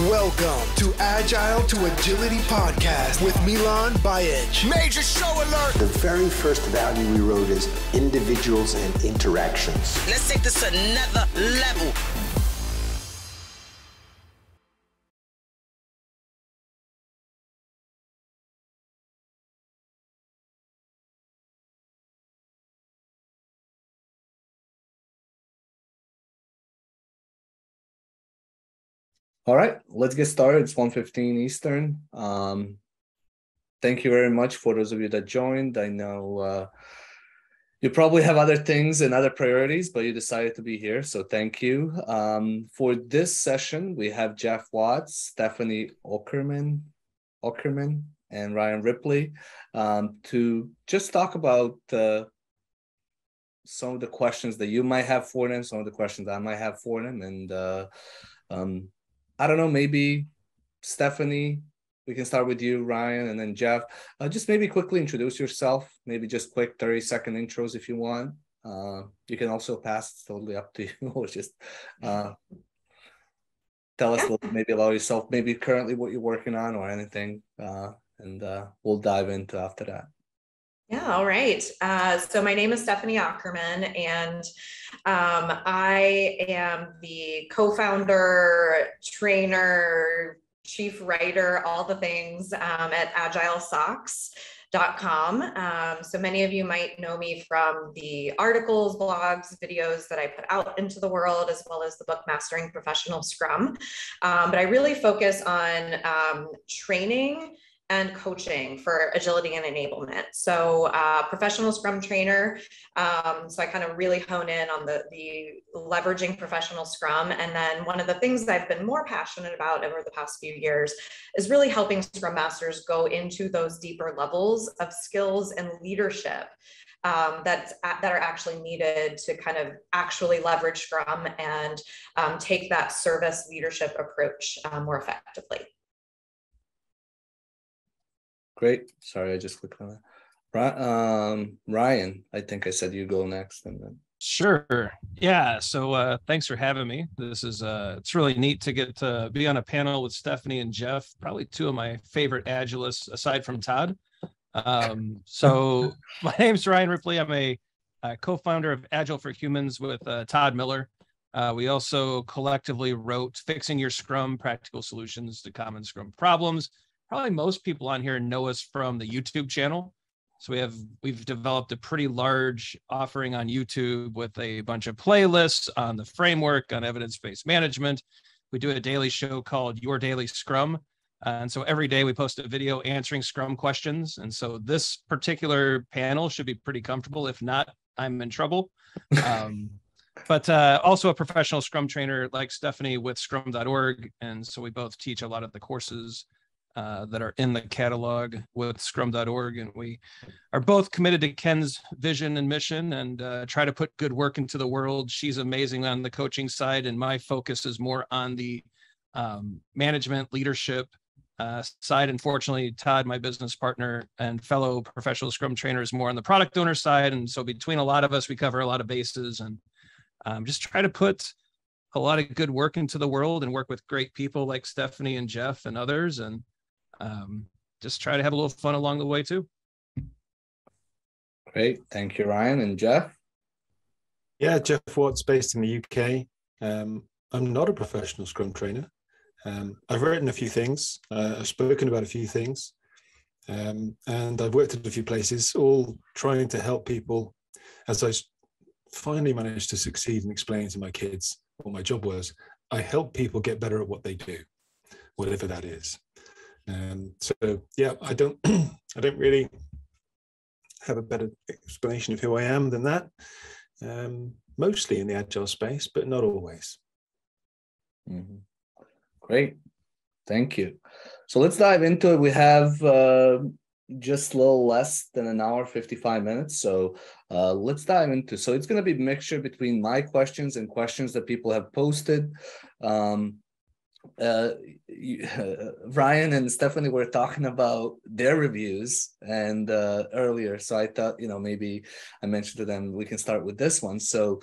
Welcome to Agile to Agility podcast with Milan Bajic. Major show alert! The very first value we wrote is individuals and interactions. Let's take this another level. All right, let's get started. It's 1.15 Eastern. Um, thank you very much for those of you that joined. I know uh, you probably have other things and other priorities, but you decided to be here, so thank you. Um, for this session, we have Geoff Watts, Stephanie Ockerman, Ockerman, and Ryan Ripley um, to just talk about uh, some of the questions that you might have for them, some of the questions I might have for them, and uh, um, I don't know, maybe Stephanie, we can start with you, Ryan, and then Geoff. Uh, just maybe quickly introduce yourself, maybe just quick 30 second intros if you want. Uh, you can also pass, it's totally up to you, or just uh, tell us a little maybe about yourself, maybe currently what you're working on or anything, uh, and uh, we'll dive into after that. Yeah, all right. Uh, so my name is Stephanie Ockerman, and um, I am the co-founder, trainer, chief writer, all the things um, at AgileSocks.com. Um, so many of you might know me from the articles, blogs, videos that I put out into the world, as well as the book Mastering Professional Scrum. Um, but I really focus on um, training and coaching for agility and enablement. So, uh, professional Scrum trainer. Um, so I kind of really hone in on the the leveraging professional Scrum. And then one of the things I've been more passionate about over the past few years is really helping Scrum masters go into those deeper levels of skills and leadership. Um, that that are actually needed to kind of actually leverage Scrum and um, take that service leadership approach um, more effectively. Great. Sorry, I just clicked on that. Um, Ryan, I think I said you go next, and then. Sure. Yeah. So uh, thanks for having me. This is uh, it's really neat to get to be on a panel with Stephanie and Geoff, probably two of my favorite agilists aside from Todd. Um, so my name's Ryan Ripley. I'm a, a, co-founder of Agile for Humans with uh, Todd Miller. Uh, we also collectively wrote Fixing Your Scrum Practical Solutions to Common Scrum Problems, probably most people on here know us from the YouTube channel. So we have we've developed a pretty large offering on YouTube with a bunch of playlists on the framework on evidence-based management. We do a daily show called Your Daily Scrum. and so every day we post a video answering Scrum questions. And so this particular panel should be pretty comfortable. If not, I'm in trouble. Um, but uh, also a professional Scrum trainer like Stephanie with scrum.org. And so we both teach a lot of the courses uh, that are in the catalog with scrum.org. And we are both committed to Ken's vision and mission and uh, try to put good work into the world. She's amazing on the coaching side, and my focus is more on the um, management leadership uh, side. Unfortunately, Todd, my business partner and fellow professional scrum trainer, is more on the product owner side. And so between a lot of us, we cover a lot of bases and um, just try to put a lot of good work into the world and work with great people like Stephanie and Geoff and others. And um, just try to have a little fun along the way too. Great. Thank you, Ryan and Geoff. Yeah, Geoff Watts, based in the UK. Um, I'm not a professional Scrum trainer. Um, I've written a few things, uh, I've spoken about a few things, um, and I've worked at a few places, all trying to help people. As I finally managed to succeed in explaining to my kids what my job was, I help people get better at what they do, whatever that is. Um, so yeah, I don't I don't really have a better explanation of who I am than that. Um, mostly in the agile space, but not always. Mm-hmm. Great, thank you. So let's dive into it. We have uh, just a little less than an hour, 55 minutes. So uh, let's dive into. So it's going to be a mixture between my questions and questions that people have posted. Um, uh, you, uh, Ryan and Stephanie were talking about their reviews and uh, earlier, so I thought you know maybe I mentioned to them we can start with this one. So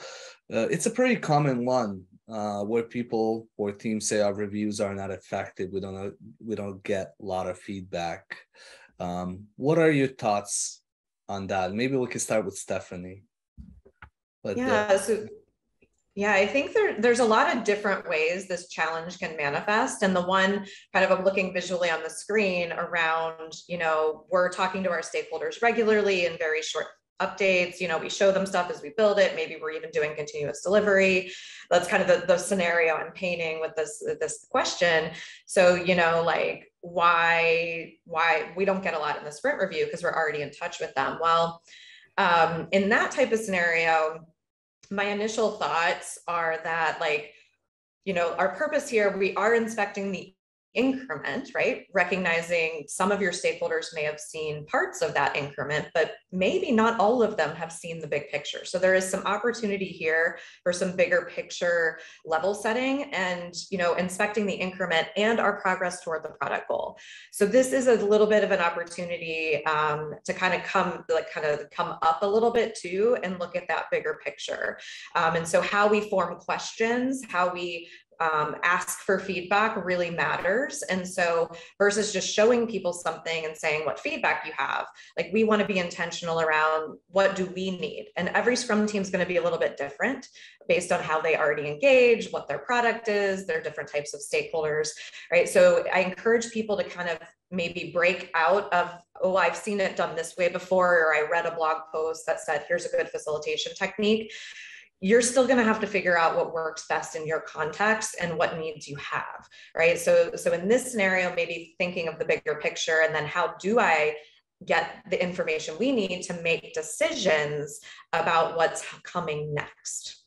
uh, it's a pretty common one uh, where people or teams say our reviews are not effective. We don't we don't get a lot of feedback. Um, what are your thoughts on that? Maybe we can start with Stephanie. But yeah, the- so yeah, I think there, there's a lot of different ways this challenge can manifest. And the one kind of I'm looking visually on the screen around, you know, we're talking to our stakeholders regularly in very short updates. You know, we show them stuff as we build it. Maybe we're even doing continuous delivery. That's kind of the, the scenario I'm painting with this, this question. So, you know, like why, why we don't get a lot in the sprint review because we're already in touch with them. Well, um, in that type of scenario, my initial thoughts are that like you know our purpose here we are inspecting the increment, right? Recognizing some of your stakeholders may have seen parts of that increment, but maybe not all of them have seen the big picture. So there is some opportunity here for some bigger picture level setting and, you know, inspecting the increment and our progress toward the product goal. So this is a little bit of an opportunity um, to kind of come, like kind of come up a little bit too and look at that bigger picture. Um, and so how we form questions, how we um, ask for feedback really matters. And so, versus just showing people something and saying what feedback you have, like we want to be intentional around what do we need. And every Scrum team is going to be a little bit different based on how they already engage, what their product is, their different types of stakeholders, right? So, I encourage people to kind of maybe break out of oh i've seen it done this way before or i read a blog post that said here's a good facilitation technique you're still going to have to figure out what works best in your context and what needs you have right? So so in this scenario maybe thinking of the bigger picture and then how do i get the information we need to make decisions about what's coming next?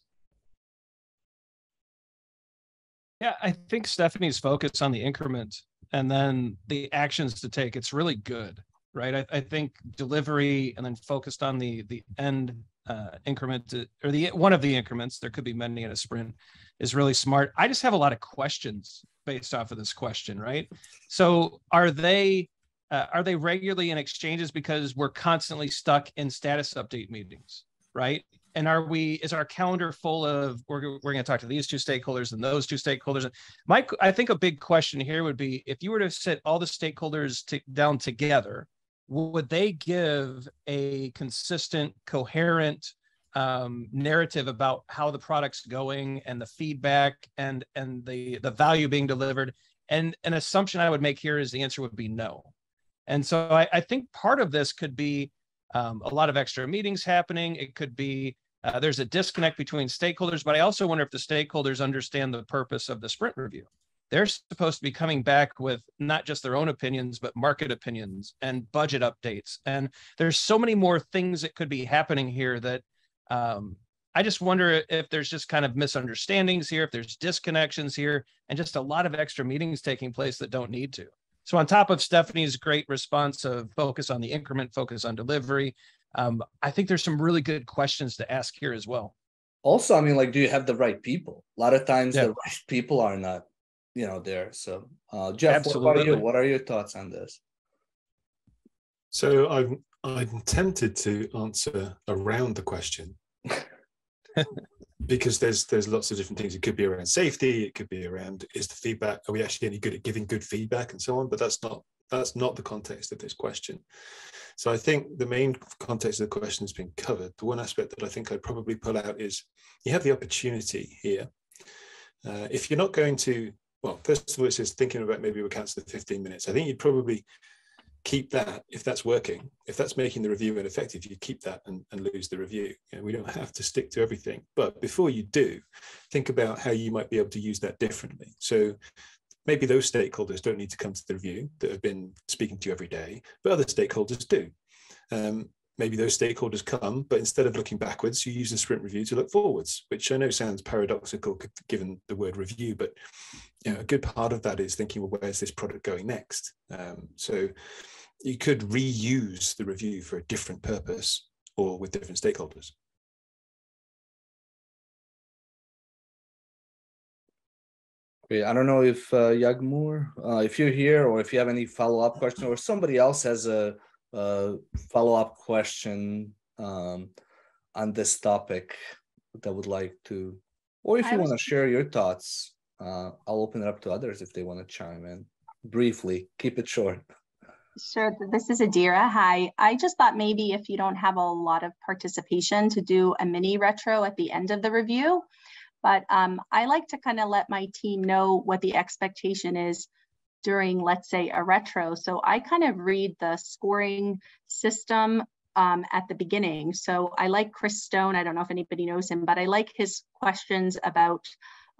Yeah i think stephanie's focus on the increment and then the actions to take it's really good right? I, I think delivery and then focused on the the end uh, increment to, or the one of the increments there could be many in a sprint is really smart. I just have a lot of questions based off of this question right? So are they uh, are they regularly in exchanges because we're constantly stuck in status update meetings right? And are we is our calendar full of we're, we're going to talk to these two stakeholders and those two stakeholders? Mike i think a big question here would be if you were to sit all the stakeholders to, down together would they give a consistent, coherent um, narrative about how the product's going and the feedback and and the the value being delivered? And an assumption I would make here is the answer would be no. And so I, I think part of this could be um, a lot of extra meetings happening. It could be uh, there's a disconnect between stakeholders, but I also wonder if the stakeholders understand the purpose of the sprint review they're supposed to be coming back with not just their own opinions but market opinions and budget updates. And there's so many more things that could be happening here that um, i just wonder if there's just kind of misunderstandings here if there's disconnections here and just a lot of extra meetings taking place that don't need to. So on top of stephanie's great response of focus on the increment focus on delivery um, i think there's some really good questions to ask here as well. Also i mean like do you have the right people? A lot of times yeah. the right people are not you know there. So uh, Geoff, Absolutely. what are you? What are your thoughts on this? So I'm I'm tempted to answer around the question. because there's there's lots of different things. It could be around safety. It could be around is the feedback. Are we actually any good at giving good feedback and so on? But that's not that's not the context of this question. So I think the main context of the question has been covered. The one aspect that I think I'd probably pull out is you have the opportunity here. Uh, if you're not going to well, first of all, it's just thinking about maybe we cancel the 15 minutes. I think you'd probably keep that if that's working. If that's making the review ineffective, you keep that and, and lose the review. You know, we don't have to stick to everything. But before you do, think about how you might be able to use that differently. So maybe those stakeholders don't need to come to the review that have been speaking to you every day, but other stakeholders do. Um, maybe those stakeholders come, but instead of looking backwards, you use the sprint review to look forwards, which I know sounds paradoxical given the word review, but you know, a good part of that is thinking, well, where's this product going next? Um, so you could reuse the review for a different purpose or with different stakeholders. I don't know if uh, Yagmur, uh, if you're here or if you have any follow-up question or somebody else has a follow-up question um, on this topic that would like to Or if you want to share your thoughts, uh, I'll open it up to others if they want to chime in briefly. Keep it short. Sure, this is Adira. Hi. I just thought maybe if you don't have a lot of participation to do a mini retro at the end of the review. But um, I like to kind of let my team know what the expectation is during, let's say, a retro. So I kind of read the scoring system um, at the beginning. So I like Chris Stone. I don't know if anybody knows him, but I like his questions about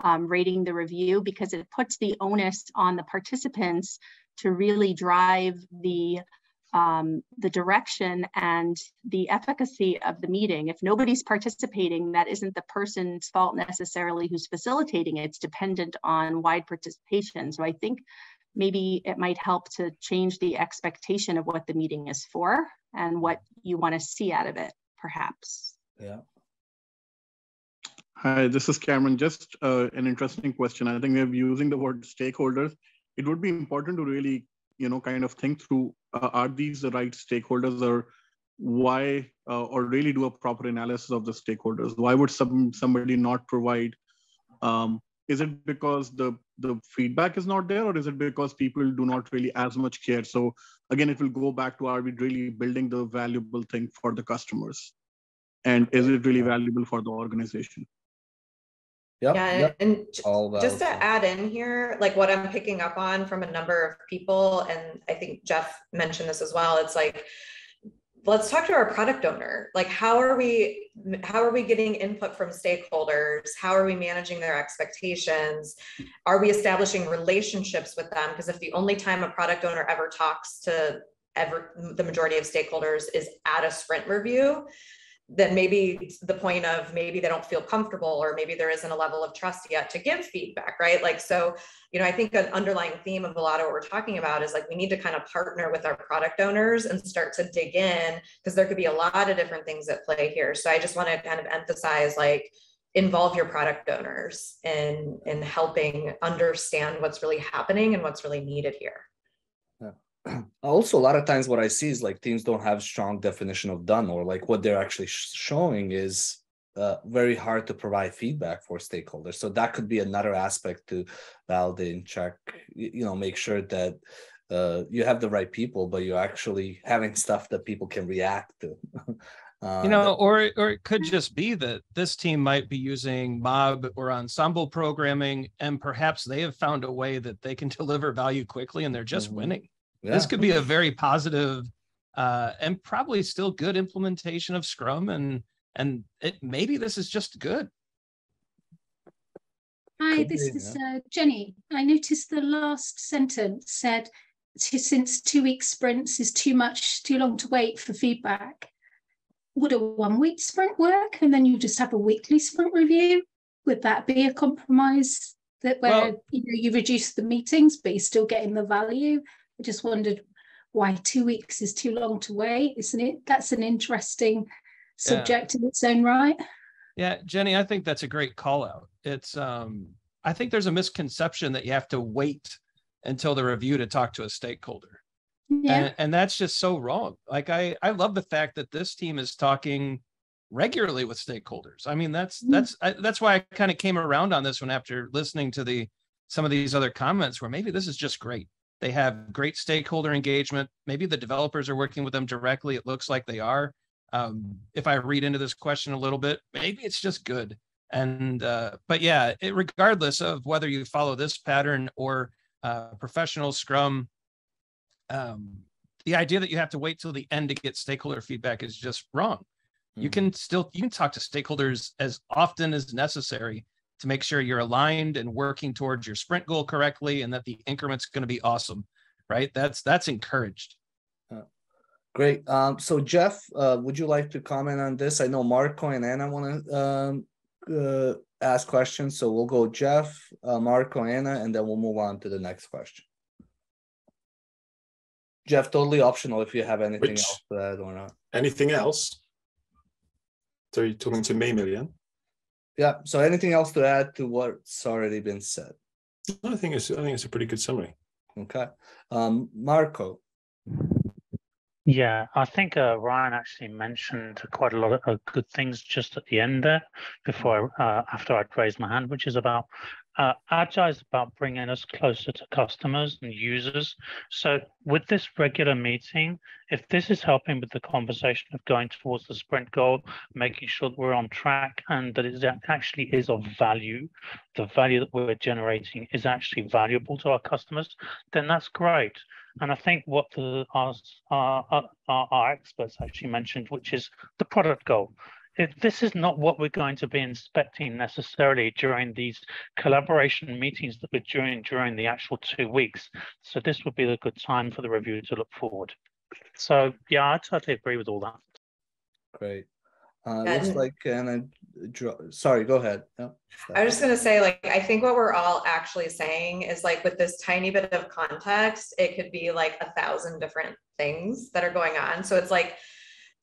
um, rating the review because it puts the onus on the participants to really drive the um, the direction and the efficacy of the meeting. If nobody's participating, that isn't the person's fault necessarily who's facilitating it. It's dependent on wide participation. So I think maybe it might help to change the expectation of what the meeting is for and what you want to see out of it, perhaps. Yeah. Hi, this is Cameron. Just uh, an interesting question. I think we're using the word stakeholders. It would be important to really, you know, kind of think through: uh, are these the right stakeholders, or why, uh, or really do a proper analysis of the stakeholders? Why would some somebody not provide? Um, is it because the the feedback is not there, or is it because people do not really as much care? So again, it will go back to: Are we really building the valuable thing for the customers? And is it really valuable for the organization? Yep. Yeah, yep. and just to add in here, like what I'm picking up on from a number of people, and I think Geoff mentioned this as well, it's like, let's talk to our product owner. Like, how are we, how are we getting input from stakeholders? How are we managing their expectations? Are we establishing relationships with them? Because if the only time a product owner ever talks to ever, the majority of stakeholders is at a sprint review, then maybe the point of maybe they don't feel comfortable or maybe there isn't a level of trust yet to give feedback right? Like so you know i think an underlying theme of a lot of what we're talking about is like we need to kind of partner with our product owners and start to dig in because there could be a lot of different things at play here. So i just want to kind of emphasize like involve your product owners in in helping understand what's really happening and what's really needed here also a lot of times what i see is like teams don't have strong definition of done or like what they're actually sh- showing is uh, very hard to provide feedback for stakeholders. So that could be another aspect to validate and check you know make sure that uh, you have the right people but you're actually having stuff that people can react to. Uh, you know or or it could just be that this team might be using mob or ensemble programming and perhaps they have found a way that they can deliver value quickly and they're just Mhm. winning yeah. this could be a very positive uh, and probably still good implementation of scrum and and it maybe this is just good Hi, Could this be, is uh, Jenny. I noticed the last sentence said, "T- since two week sprints is too much, too long to wait for feedback. Would a one week sprint work? And then you just have a weekly sprint review? Would that be a compromise that where Well- you know you reduce the meetings, but you're still getting the value? I just wondered why two weeks is too long to wait, isn't it? That's an interesting subject in its own right. Yeah, Jenny, I think that's a great call out. It's um I think there's a misconception that you have to wait until the review to talk to a stakeholder. Yeah. And, and that's just so wrong. Like I I love the fact that this team is talking regularly with stakeholders. I mean, that's Mm. that's I, that's why I kind of came around on this one after listening to the some of these other comments where maybe this is just great. They have great stakeholder engagement. Maybe the developers are working with them directly. It looks like they are um, if I read into this question a little bit, maybe it's just good. And uh, but yeah, it, regardless of whether you follow this pattern or uh, professional Scrum, um, the idea that you have to wait till the end to get stakeholder feedback is just wrong. You Mhm. can still you can talk to stakeholders as often as necessary to make sure you're aligned and working towards your sprint goal correctly, and that the increment's going to be awesome. Right? That's that's encouraged. Great. Um, so Geoff, uh, would you like to comment on this? I know Marco and Anna want to um, uh, ask questions, so we'll go Geoff, uh, Marco, Anna, and then we'll move on to the next question. Geoff, totally optional if you have anything Which- else to add or not. Anything else? So you're talking to me, Millian? Yeah. So anything else to add to what's already been said? I think it's I think it's a pretty good summary. Okay. Um, Marco. Yeah, I think uh, Ryan actually mentioned quite a lot of uh, good things just at the end there, before uh, after I'd raised my hand, which is about uh, Agile is about bringing us closer to customers and users. So with this regular meeting, if this is helping with the conversation of going towards the sprint goal, making sure that we're on track and that it actually is of value, the value that we're generating is actually valuable to our customers, then that's great. And I think what the, our, our, our, experts actually mentioned, which is the product goal. If this is not what we're going to be inspecting necessarily during these collaboration meetings that we're doing during the actual two weeks. So this would be a good time for the review to look forward. So yeah, I totally agree with all that. Great. Uh, looks like, and sorry, go ahead. I was just going to say, like, I think what we're all actually saying is like, with this tiny bit of context, it could be like a thousand different things that are going on. So it's like,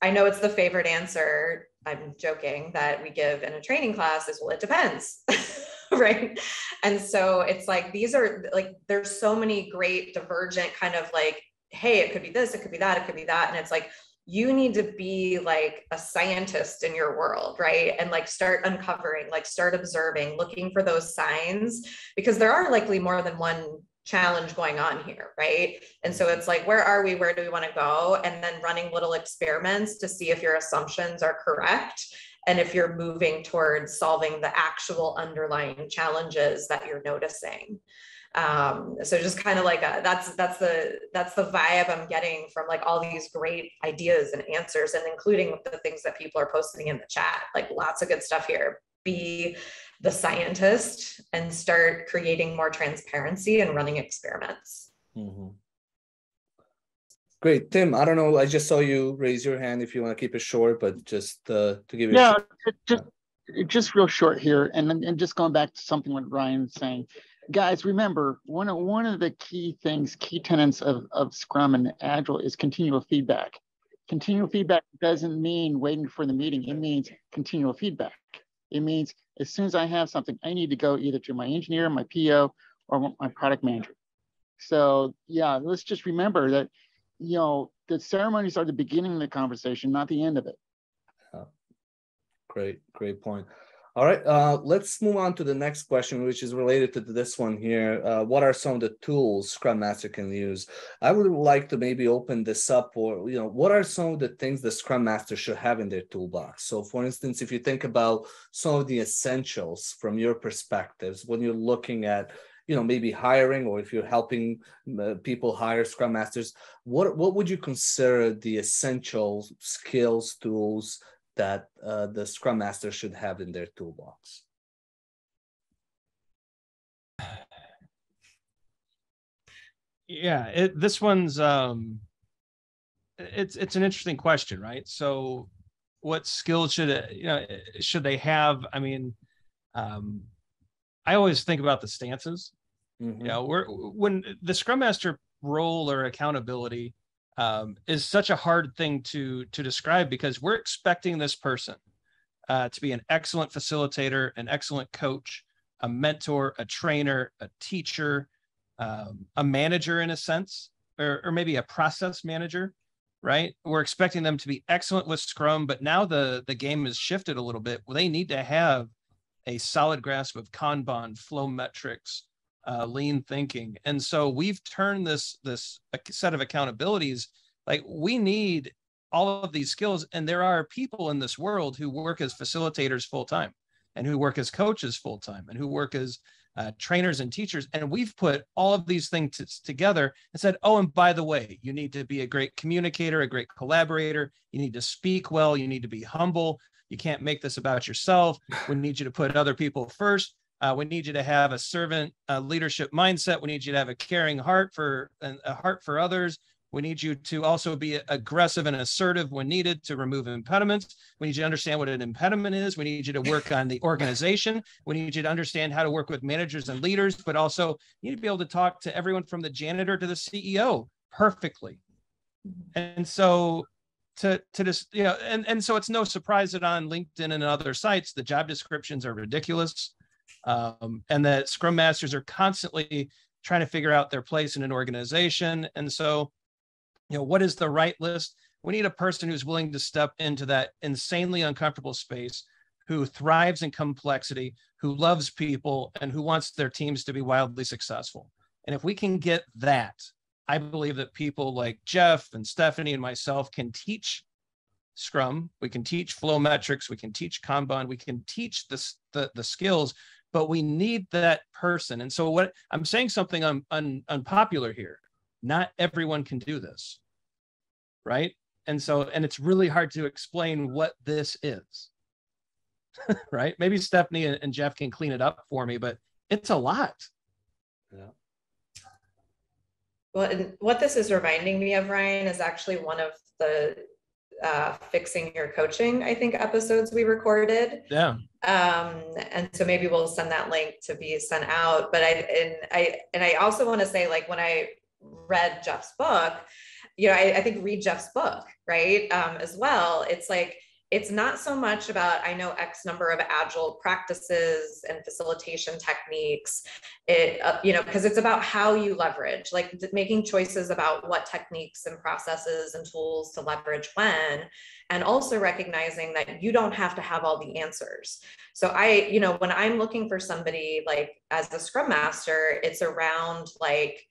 I know it's the favorite answer. I'm joking that we give in a training class is, well, it depends. right. And so it's like, these are like, there's so many great divergent kind of like, hey, it could be this, it could be that, it could be that. And it's like, you need to be like a scientist in your world, right? And like start uncovering, like start observing, looking for those signs because there are likely more than one challenge going on here, right? And so it's like, where are we? Where do we want to go? And then running little experiments to see if your assumptions are correct and if you're moving towards solving the actual underlying challenges that you're noticing um, so just kind of like a, that's that's the that's the vibe i'm getting from like all these great ideas and answers and including the things that people are posting in the chat like lots of good stuff here be the scientist and start creating more transparency and running experiments mm-hmm. Great, Tim. I don't know. I just saw you raise your hand. If you want to keep it short, but just uh, to give you yeah, just just real short here, and and just going back to something what Ryan's saying guys, remember one of one of the key things, key tenets of, of Scrum and Agile is continual feedback. Continual feedback doesn't mean waiting for the meeting. It means continual feedback. It means as soon as I have something, I need to go either to my engineer, my PO, or my product manager. So yeah, let's just remember that, you know, the ceremonies are the beginning of the conversation, not the end of it. Yeah. Great, great point. All right, uh, let's move on to the next question, which is related to this one here. Uh, what are some of the tools Scrum Master can use? I would like to maybe open this up, or you know, what are some of the things the Scrum Master should have in their toolbox? So, for instance, if you think about some of the essentials from your perspectives when you're looking at you know maybe hiring or if you're helping uh, people hire scrum masters what what would you consider the essential skills tools that uh, the Scrum Master should have in their toolbox? Yeah, it, this one's um, it's it's an interesting question, right? So, what skills should it, you know should they have? I mean, um, I always think about the stances. Mm-hmm. You know, we're when the Scrum Master role or accountability um, is such a hard thing to to describe because we're expecting this person uh, to be an excellent facilitator, an excellent coach, a mentor, a trainer, a teacher, um, a manager in a sense, or, or maybe a process manager, right? We're expecting them to be excellent with Scrum, but now the the game has shifted a little bit. They need to have a solid grasp of Kanban, flow metrics, uh, lean thinking. And so we've turned this this set of accountabilities like we need all of these skills and there are people in this world who work as facilitators full time and who work as coaches full time and who work as uh, trainers and teachers. And we've put all of these things t- together and said oh and by the way you need to be a great communicator a great collaborator. You need to speak well. You need to be humble. You can't make this about yourself. We need you to put other people first uh, we need you to have a servant uh, leadership mindset. We need you to have a caring heart for and a heart for others. We need you to also be aggressive and assertive when needed to remove impediments. We need you to understand what an impediment is. We need you to work on the organization. We need you to understand how to work with managers and leaders, but also you need to be able to talk to everyone from the janitor to the CEO perfectly. And so to to just you know, and and so it's no surprise that on LinkedIn and other sites the job descriptions are ridiculous um, and that scrum masters are constantly trying to figure out their place in an organization and so you know, what is the right list? We need a person who's willing to step into that insanely uncomfortable space, who thrives in complexity, who loves people, and who wants their teams to be wildly successful. And if we can get that, I believe that people like Geoff and Stephanie and myself can teach Scrum, we can teach flow metrics, we can teach Kanban, we can teach this, the, the skills, but we need that person. And so what I'm saying something un, un, unpopular here. Not everyone can do this, right? And so, and it's really hard to explain what this is, right? Maybe Stephanie and, and Geoff can clean it up for me, but it's a lot. Yeah. Well, and what this is reminding me of, Ryan, is actually one of the uh, fixing your coaching, I think, episodes we recorded. Yeah. Um, and so maybe we'll send that link to be sent out. But I and I and I also want to say, like when I read Geoff's book, you know, I, I think read Geoff's book, right? Um, as well. It's like it's not so much about i know x number of agile practices and facilitation techniques. It uh, you know because it's about how you leverage like making choices about what techniques and processes and tools to leverage when and also recognizing that you don't have to have all the answers. So i you know when i'm looking for somebody like as a scrum master it's around like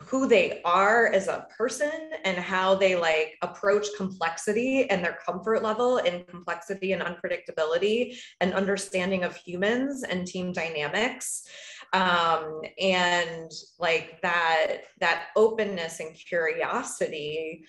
who they are as a person and how they like approach complexity and their comfort level in complexity and unpredictability and understanding of humans and team dynamics. Um, and like that that openness and curiosity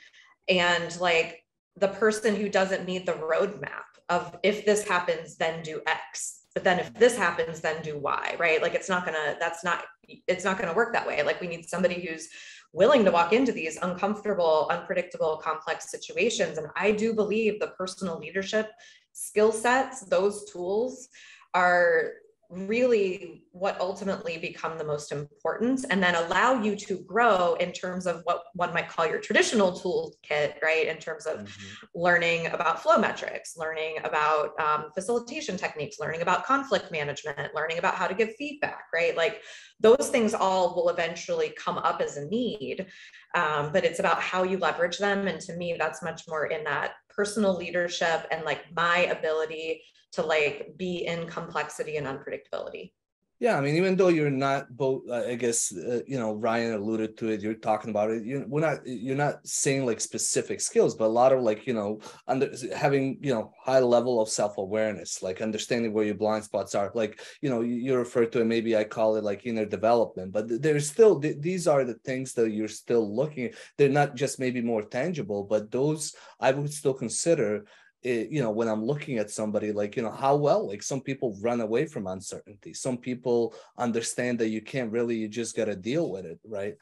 and like the person who doesn't need the roadmap of if this happens then do x but then if this happens then do why right? Like it's not gonna that's not it's not gonna work that way. Like we need somebody who's willing to walk into these uncomfortable unpredictable complex situations. And i do believe the personal leadership skill sets those tools are really what ultimately become the most important and then allow you to grow in terms of what one might call your traditional toolkit right? In terms of mm-hmm. learning about flow metrics learning about um, facilitation techniques learning about conflict management learning about how to give feedback right? Like those things all will eventually come up as a need um, but it's about how you leverage them. And to me that's much more in that personal leadership and like my ability to like be in complexity and unpredictability. Yeah i mean even though you're not both uh, i guess uh, you know ryan alluded to it you're talking about it you we're not you're not saying like specific skills but a lot of like you know under having you know high level of self-awareness like understanding where your blind spots are like you know you, you refer to it maybe i call it like inner development but there's still these are the things that you're still looking at. They're not just maybe more tangible but those i would still consider it, you know when i'm looking at somebody like you know how well like some people run away from uncertainty. Some people understand that you can't really you just got to deal with it right?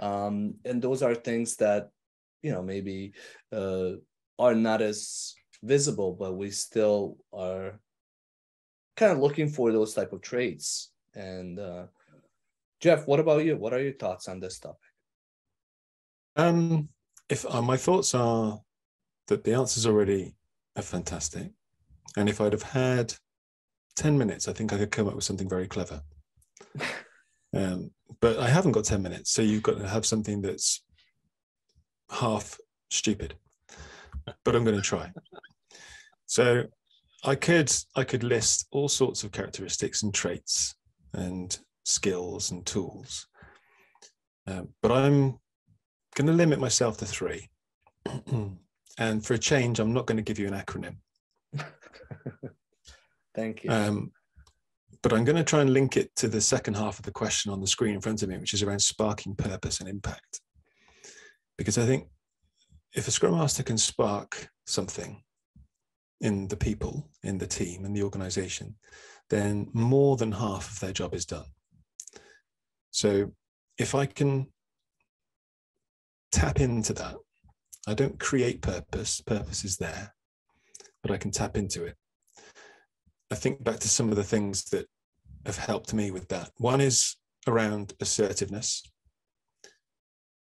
Um and those are things that you know maybe uh are not as visible but we still are kind of looking for those type of traits. And uh geoff what about you? What are your thoughts on this topic? Um if uh, my thoughts are that the answer's already are fantastic. And if I'd have had 10 minutes, I think I could come up with something very clever. Um, but I haven't got 10 minutes. So you've got to have something that's half stupid. But I'm going to try. So I could I could list all sorts of characteristics and traits and skills and tools. Um, but I'm going to limit myself to three. And for a change, I'm not going to give you an acronym. Thank you. Um, but I'm going to try and link it to the second half of the question on the screen in front of me, which is around sparking purpose and impact. Because I think if a Scrum Master can spark something in the people, in the team, in the organization, then more than half of their job is done. So if I can tap into that I don't create purpose, purpose is there, but I can tap into it. I think back to some of the things that have helped me with that. One is around assertiveness.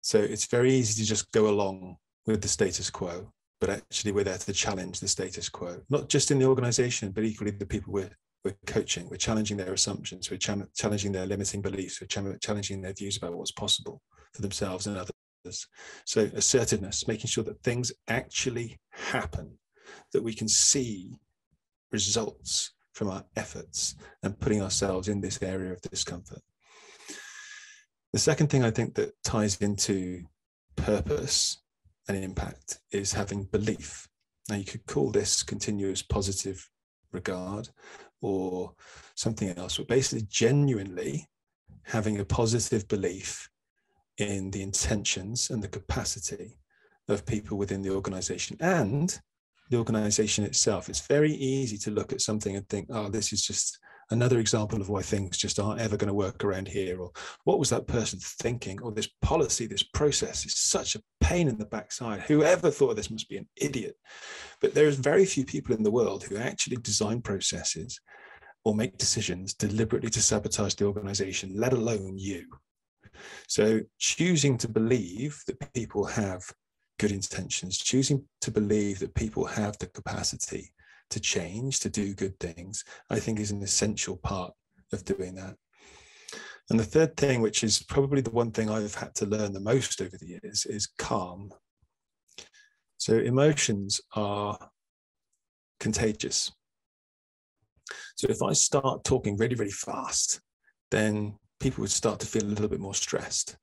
So it's very easy to just go along with the status quo, but actually we're there to challenge the status quo, not just in the organization, but equally the people we're, we're coaching. We're challenging their assumptions, we're challenging their limiting beliefs, we're challenging their views about what's possible for themselves and others So assertiveness, making sure that things actually happen, that we can see results from our efforts and putting ourselves in this area of discomfort. The second thing I think that ties into purpose and impact is having belief. Now, you could call this continuous positive regard or something else, but basically, genuinely having a positive belief in the intentions and the capacity of people within the organization and the organization itself. It's very easy to look at something and think, oh, this is just another example of why things just aren't ever going to work around here. Or what was that person thinking? Or this policy, this process is such a pain in the backside. Whoever thought this must be an idiot. But there's very few people in the world who actually design processes or make decisions deliberately to sabotage the organization, let alone you. So choosing to believe that people have good intentions, choosing to believe that people have the capacity to change, to do good things, I think is an essential part of doing that. And the third thing, which is probably the one thing I've had to learn the most over the years, is calm. So emotions are contagious. So if I start talking really, really fast, then people would start to feel a little bit more stressed.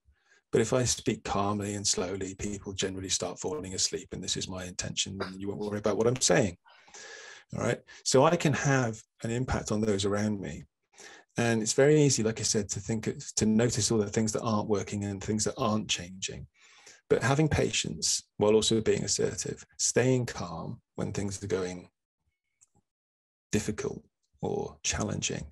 But if I speak calmly and slowly, people generally start falling asleep. And this is my intention. And you won't worry about what I'm saying. All right. So I can have an impact on those around me. And it's very easy, like I said, to think, to notice all the things that aren't working and things that aren't changing. But having patience while also being assertive, staying calm when things are going difficult or challenging.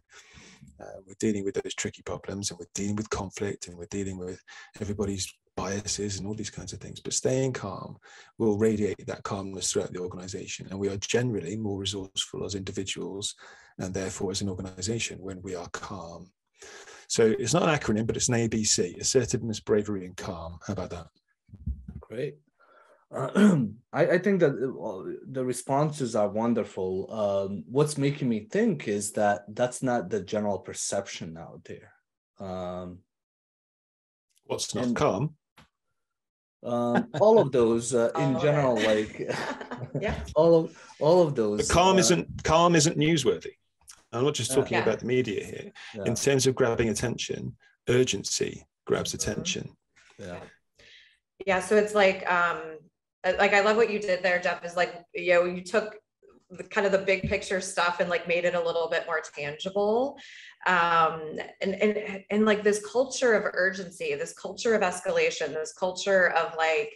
Uh, we're dealing with those tricky problems and we're dealing with conflict and we're dealing with everybody's biases and all these kinds of things. But staying calm will radiate that calmness throughout the organization. And we are generally more resourceful as individuals and therefore as an organization when we are calm. So it's not an acronym, but it's an ABC assertiveness, bravery, and calm. How about that? Great. Uh, I, I, think that the responses are wonderful. Um, what's making me think is that that's not the general perception out there. Um, What's not and, calm? um, all of those uh, in general like yeah all of all of those but calm uh, isn't calm isn't newsworthy i'm not just talking yeah. about the media here yeah. in terms of grabbing attention urgency grabs mm-hmm. attention yeah yeah so it's like um like i love what you did there geoff is like you know you took the kind of the big picture stuff and like made it a little bit more tangible. Um, and, and and like this culture of urgency this culture of escalation this culture of like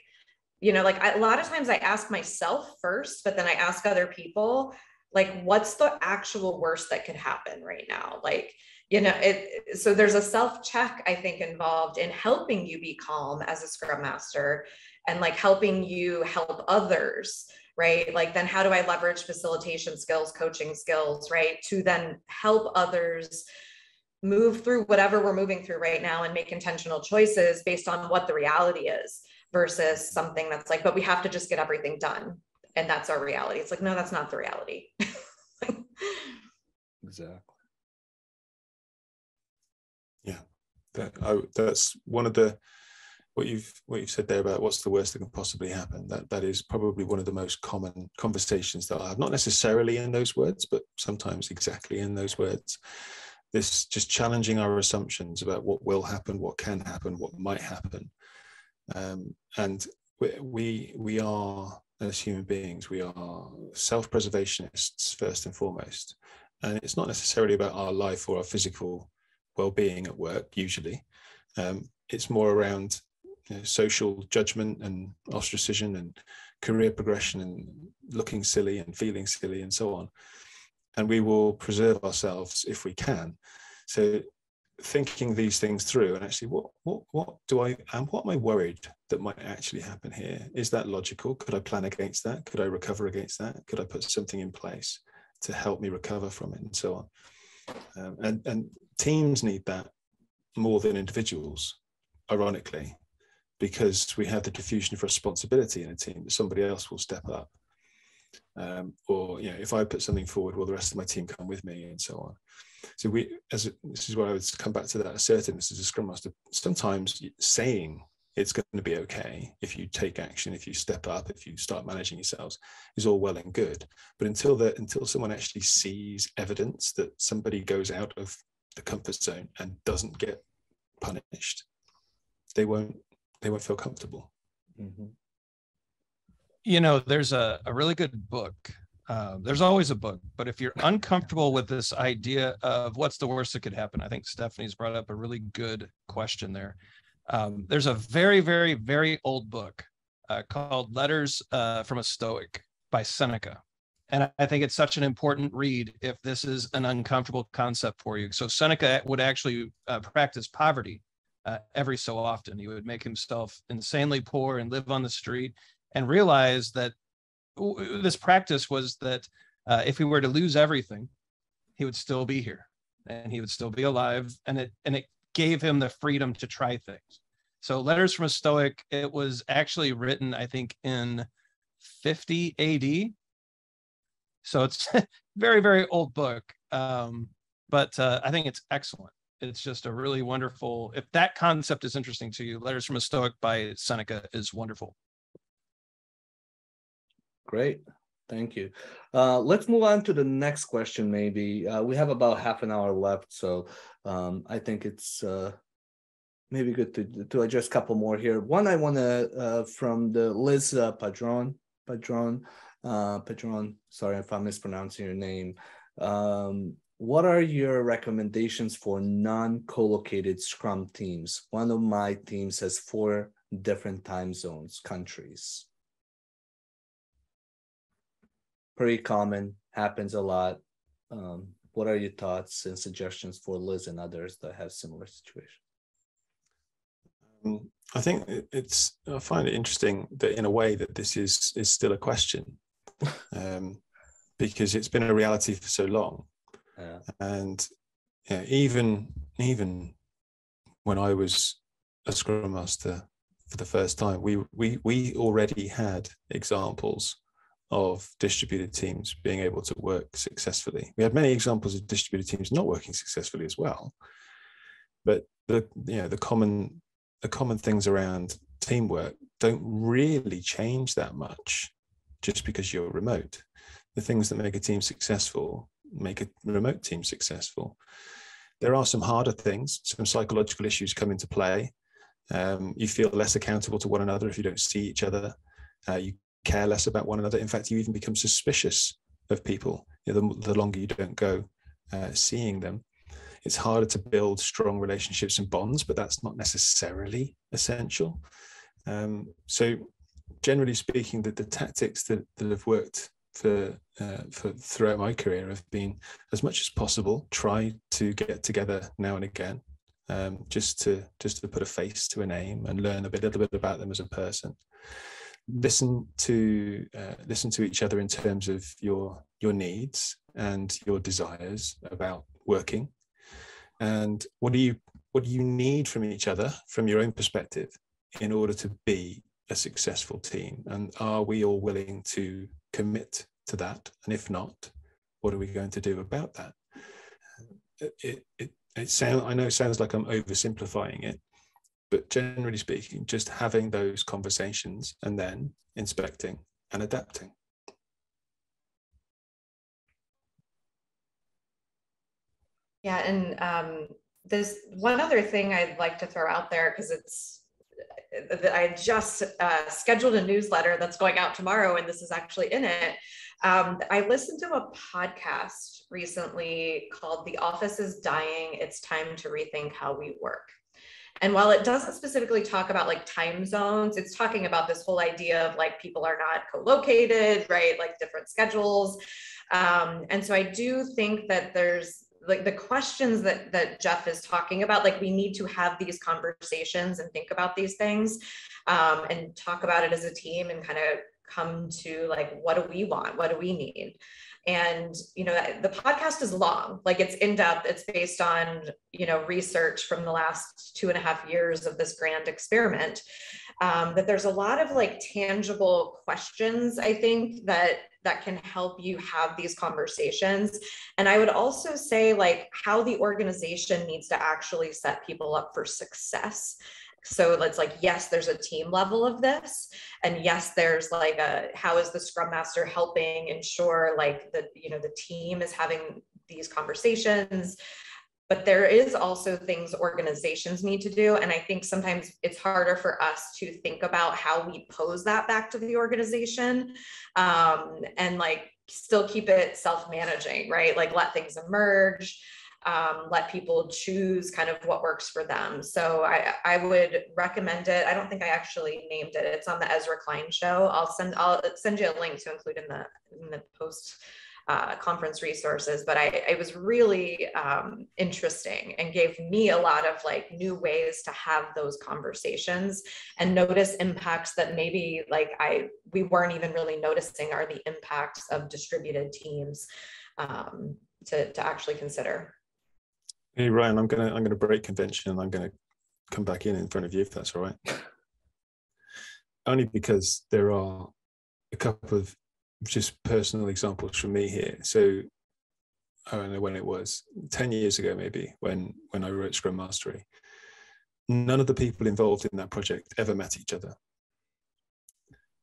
you know like I, a lot of times i ask myself first but then i ask other people like what's the actual worst that could happen right now? Like you know it so there's a self check i think involved in helping you be calm as a scrum master and like helping you help others right? Like then how do i leverage facilitation skills coaching skills right to then help others move through whatever we're moving through right now and make intentional choices based on what the reality is versus something that's like but we have to just get everything done and that's our reality. It's like no that's not the reality. Exactly. Yeah. That I, that's one of the what you've what you've said there about what's the worst that can possibly happen that that is probably one of the most common conversations that i have. Not necessarily in those words but sometimes exactly in those words. This just challenging our assumptions about what will happen what can happen what might happen. Um, and we, we we are as human beings we are self-preservationists first and foremost. And it's not necessarily about our life or our physical well-being at work usually. Um, it's more around know, social judgment and ostracism and career progression and looking silly and feeling silly and so on. And we will preserve ourselves if we can. So thinking these things through and actually what what what do I and what am I worried that might actually happen here? Is that logical? Could I plan against that? Could I recover against that? Could I put something in place to help me recover from it and so on? Um, and and teams need that more than individuals, ironically because we have the diffusion of responsibility in a team that somebody else will step up. Um, or you know, if I put something forward, will the rest of my team come with me, and so on. So we, as this is where I would come back to that assertiveness as a scrum master. Sometimes saying it's going to be okay if you take action, if you step up, if you start managing yourselves, is all well and good. But until that, until someone actually sees evidence that somebody goes out of the comfort zone and doesn't get punished, they won't they won't feel comfortable. Mm-hmm. You know, there's a, a really good book. Uh, there's always a book, but if you're uncomfortable with this idea of what's the worst that could happen, I think Stephanie's brought up a really good question there. Um, there's a very, very, very old book uh, called Letters uh, from a Stoic by Seneca. And I think it's such an important read if this is an uncomfortable concept for you. So Seneca would actually uh, practice poverty uh, every so often. He would make himself insanely poor and live on the street and realize that this practice was that uh, if he were to lose everything, he would still be here and he would still be alive. And it, and it gave him the freedom to try things. So, Letters from a Stoic, it was actually written, I think, in 50 AD. So it's very, very old book. Um, but uh, I think it's excellent. It's just a really wonderful. If that concept is interesting to you, Letters from a Stoic by Seneca is wonderful. Great. Thank you. Uh, let's move on to the next question. Maybe uh, we have about half an hour left, so um, I think it's uh, maybe good to to address a couple more here. One I want to uh, from the Liz uh, Padron Padron uh, Padron. Sorry if I'm mispronouncing your name. Um, what are your recommendations for non-collocated Scrum teams? One of my teams has four different time zones, countries pretty common, happens a lot. Um, what are your thoughts and suggestions for Liz and others that have similar situations? Um, I think it's. I find it interesting that in a way that this is is still a question, um, because it's been a reality for so long, yeah. and yeah, even even when I was a Scrum Master for the first time, we we we already had examples of distributed teams being able to work successfully. We had many examples of distributed teams not working successfully as well. But the you know the common the common things around teamwork don't really change that much just because you're remote. The things that make a team successful make a remote team successful. There are some harder things, some psychological issues come into play. Um, you feel less accountable to one another if you don't see each other. Uh, you care less about one another. In fact, you even become suspicious of people you know, the, the, longer you don't go uh, seeing them. It's harder to build strong relationships and bonds, but that's not necessarily essential. Um, so, generally speaking, the, the tactics that, that have worked for uh, for throughout my career have been as much as possible try to get together now and again um, just to just to put a face to a name and learn a bit little bit about them as a person. Listen to uh, listen to each other in terms of your your needs and your desires about working. And what do you what do you need from each other from your own perspective in order to be a successful team? And are we all willing to commit to that and if not what are we going to do about that it it, it, sounds i know it sounds like i'm oversimplifying it but generally speaking, just having those conversations and then inspecting and adapting. Yeah, and um, there's one other thing I'd like to throw out there because it's I just uh, scheduled a newsletter that's going out tomorrow, and this is actually in it. Um, I listened to a podcast recently called "The Office Is Dying. It's Time to Rethink How We Work." And while it doesn't specifically talk about like time zones, it's talking about this whole idea of like people are not co-located, right? Like different schedules. Um, and so I do think that there's like the questions that that Geoff is talking about, like we need to have these conversations and think about these things um, and talk about it as a team and kind of come to like what do we want? What do we need? And you know the podcast is long. Like it's in depth it's based on you know research from the last two and a half years of this grand experiment um, that there's a lot of like tangible questions i think that that can help you have these conversations and i would also say like how the organization needs to actually set people up for success So it's like, yes, there's a team level of this. And yes, there's like a how is the scrum master helping ensure like the, you know, the team is having these conversations. But there is also things organizations need to do. And I think sometimes it's harder for us to think about how we pose that back to the organization. Um, and like still keep it self-managing, right? Like let things emerge um, let people choose kind of what works for them. So I, I would recommend it. I don't think I actually named it. It's on the Ezra Klein show. I'll send I'll send you a link to include in the in the post uh, conference resources. But I it was really um, interesting and gave me a lot of like new ways to have those conversations and notice impacts that maybe like I we weren't even really noticing are the impacts of distributed teams um, to to actually consider. Hey Ryan, I'm gonna I'm gonna break convention and I'm gonna come back in in front of you if that's all right. Only because there are a couple of just personal examples from me here. So I don't know when it was, 10 years ago maybe, when when I wrote Scrum Mastery. None of the people involved in that project ever met each other.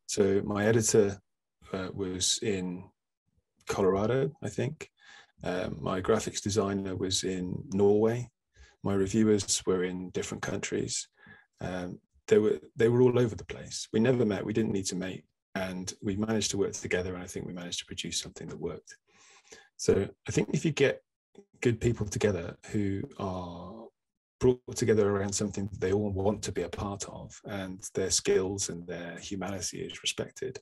So my editor uh, was in Colorado, I think. Um, my graphics designer was in Norway. My reviewers were in different countries. Um, they were they were all over the place. We never met. We didn't need to meet, and we managed to work together. And I think we managed to produce something that worked. So I think if you get good people together who are brought together around something that they all want to be a part of, and their skills and their humanity is respected,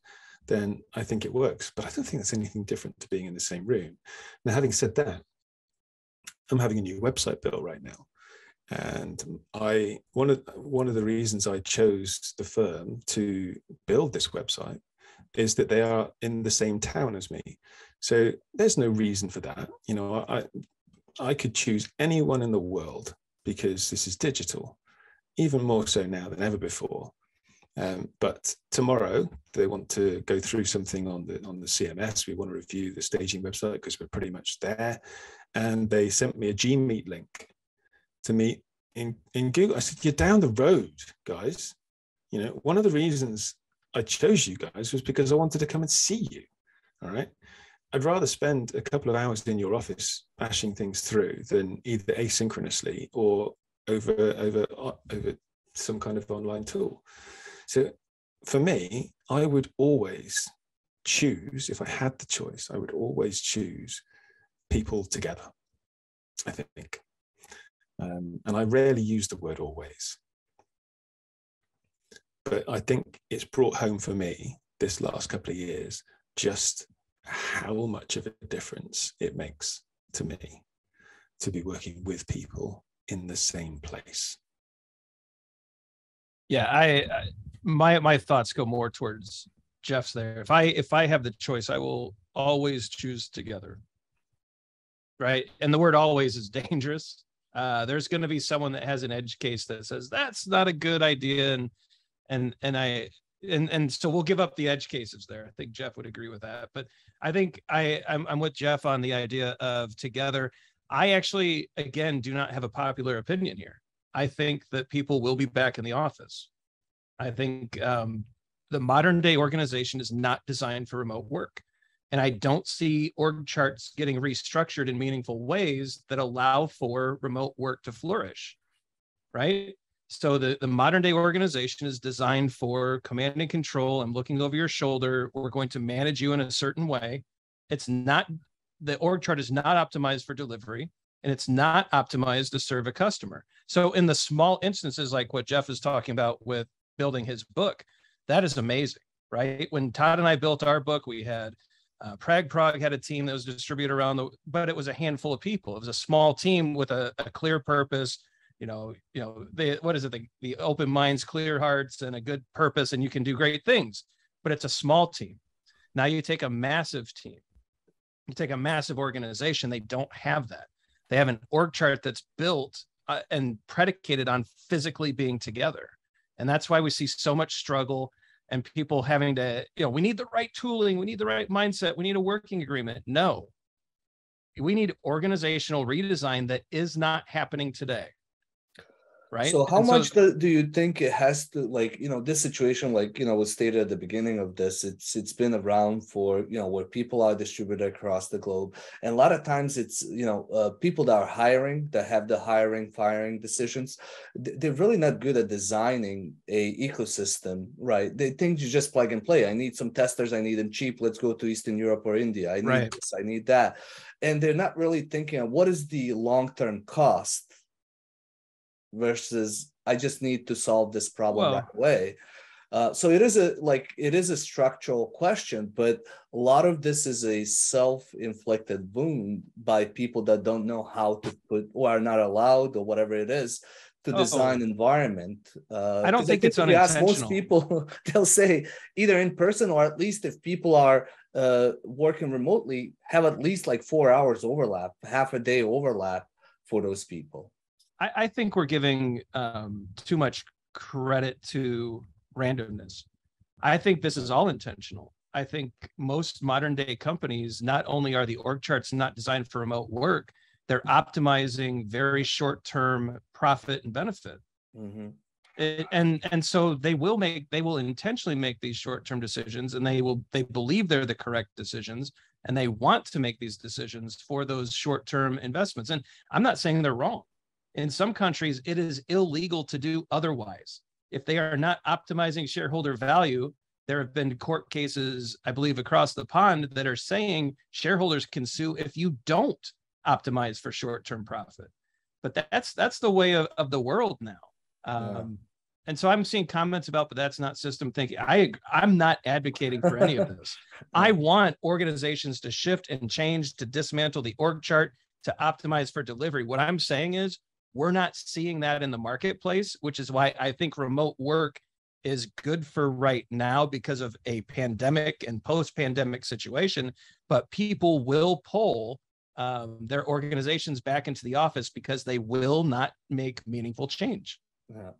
then I think it works. But I don't think that's anything different to being in the same room. Now, having said that, I'm having a new website built right now. And I one of one of the reasons I chose the firm to build this website is that they are in the same town as me. So there's no reason for that. You know, I I could choose anyone in the world because this is digital, even more so now than ever before. Um, but tomorrow they want to go through something on the on the CMS. We want to review the staging website because we're pretty much there. And they sent me a G Meet link to meet in, in Google. I said, You're down the road, guys. You know, one of the reasons I chose you guys was because I wanted to come and see you. All right. I'd rather spend a couple of hours in your office bashing things through than either asynchronously or over over over some kind of online tool. So for me, I would always choose, if I had the choice, I would always choose people together, I think. Um, and I rarely use the word always. But I think it's brought home for me this last couple of years just how much of a difference it makes to me to be working with people in the same place. Yeah, I, I my my thoughts go more towards Geoff's there. If I if I have the choice, I will always choose together. Right. And the word always is dangerous. Uh, there's going to be someone that has an edge case that says that's not a good idea. And and and I and and so we'll give up the edge cases there. I think Geoff would agree with that. But I think I I'm, I'm with Geoff on the idea of together. I actually again do not have a popular opinion here. I think that people will be back in the office. I think um, the modern day organization is not designed for remote work. And I don't see org charts getting restructured in meaningful ways that allow for remote work to flourish. Right. So the, the modern day organization is designed for command and control. I'm looking over your shoulder. We're going to manage you in a certain way. It's not the org chart is not optimized for delivery and it's not optimized to serve a customer. So in the small instances like what Geoff is talking about with building his book. That is amazing, right? When Todd and I built our book, we had uh, Prag Prog had a team that was distributed around the, but it was a handful of people. It was a small team with a, a clear purpose. You know, you know, they, what is it? The, the open minds, clear hearts, and a good purpose, and you can do great things. But it's a small team. Now you take a massive team, you take a massive organization. They don't have that. They have an org chart that's built uh, and predicated on physically being together and that's why we see so much struggle and people having to you know we need the right tooling we need the right mindset we need a working agreement. No. We need organizational redesign that is not happening today right? So how And much do, do you think it has to like you know this situation like you know was stated at the beginning of this it's it's been around for you know where people are distributed across the globe. And a lot of times it's you know uh, people that are hiring that have the hiring firing decisions they're really not good at designing a ecosystem right? They think you just plug and play. I need some testers I need them cheap let's go to Eastern Europe or India. I need Right. this I need that. And they're not really thinking of what is the long-term cost versus I just need to solve this problem Well- right away. Uh, so it is a like it is a structural question, but a lot of this is a self-inflicted wound by people that don't know how to put or are not allowed or whatever it is to Oh. design environment. Uh, I don't think it's if you ask most people, they'll say either in person or at least if people are uh, working remotely, have at least like four hours overlap, half a day overlap for those people. I, I think we're giving um, too much credit to randomness. I think this is all intentional. I think most modern day companies not only are the org charts not designed for remote work, they're optimizing very short term profit and benefit. Mhm. It- and and so they will make they will intentionally make these short term decisions and they will they believe they're the correct decisions and they want to make these decisions for those short term investments and i'm not saying they're wrong in some countries it is illegal to do otherwise. If they are not optimizing shareholder value there have been court cases i believe across the pond that are saying shareholders can sue if you don't optimize for short term profit. But that's that's the way of, of the world now. Um, and so i'm seeing comments about but that's not system thinking. I i'm not advocating for any of this. I want organizations to shift and change to dismantle the org chart to optimize for delivery. What i'm saying is we're not seeing that in the marketplace which is why i think remote work is good for right now because of a pandemic and post-pandemic situation but people will pull um, their organizations back into the office because they will not make meaningful change Yeah.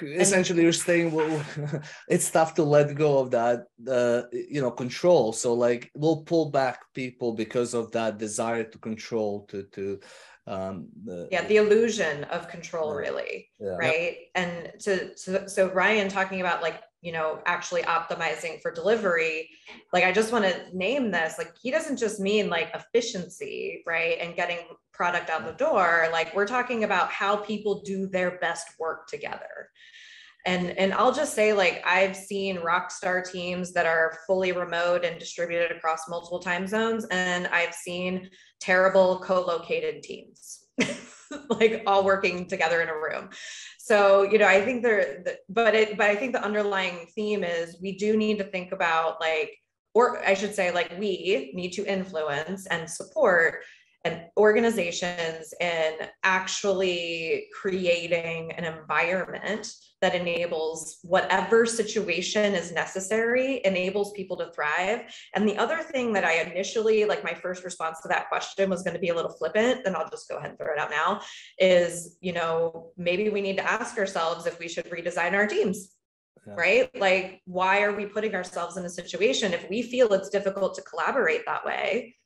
Essentially, you're saying well, it's tough to let go of that, uh, you know, control. So, like, we'll pull back people because of that desire to control, to to, um, the, yeah the illusion of control really Yeah. right? And to so, so ryan talking about like you know actually optimizing for delivery like i just want to name this like he doesn't just mean like efficiency right and getting product out the door. Like we're talking about how people do their best work together and and i'll just say like i've seen rock star teams that are fully remote and distributed across multiple time zones and i've seen terrible co-located teams like all working together in a room. So you know i think there the- but it but i think the underlying theme is we do need to think about like or i should say like we need to influence and support and organizations in actually creating an environment that enables whatever situation is necessary enables people to thrive. And the other thing that i initially like my first response to that question was going to be a little flippant then i'll just go ahead and throw it out now is you know maybe we need to ask ourselves if we should redesign our teams Yeah. right? Like why are we putting ourselves in a situation? If we feel it's difficult to collaborate that way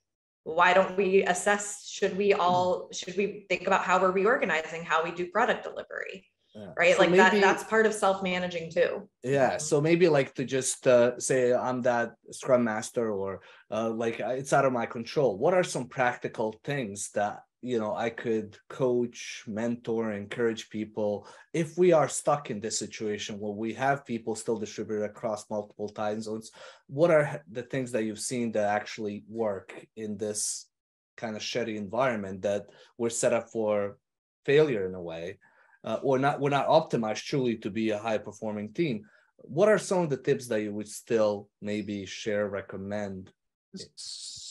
why don't we assess should we all should we think about how we're reorganizing how we do product delivery Yeah. right? So like that that's part of self-managing too. Yeah so maybe like to just uh, say i'm that scrum master or uh, like it's out of my control. What are some practical things that you know i could coach mentor encourage people. If we are stuck in this situation where we have people still distributed across multiple time zones what are the things that you've seen that actually work in this kind of shitty environment that we're set up for failure in a way uh, or not we're not optimized truly to be a high performing team? What are some of the tips that you would still maybe share recommend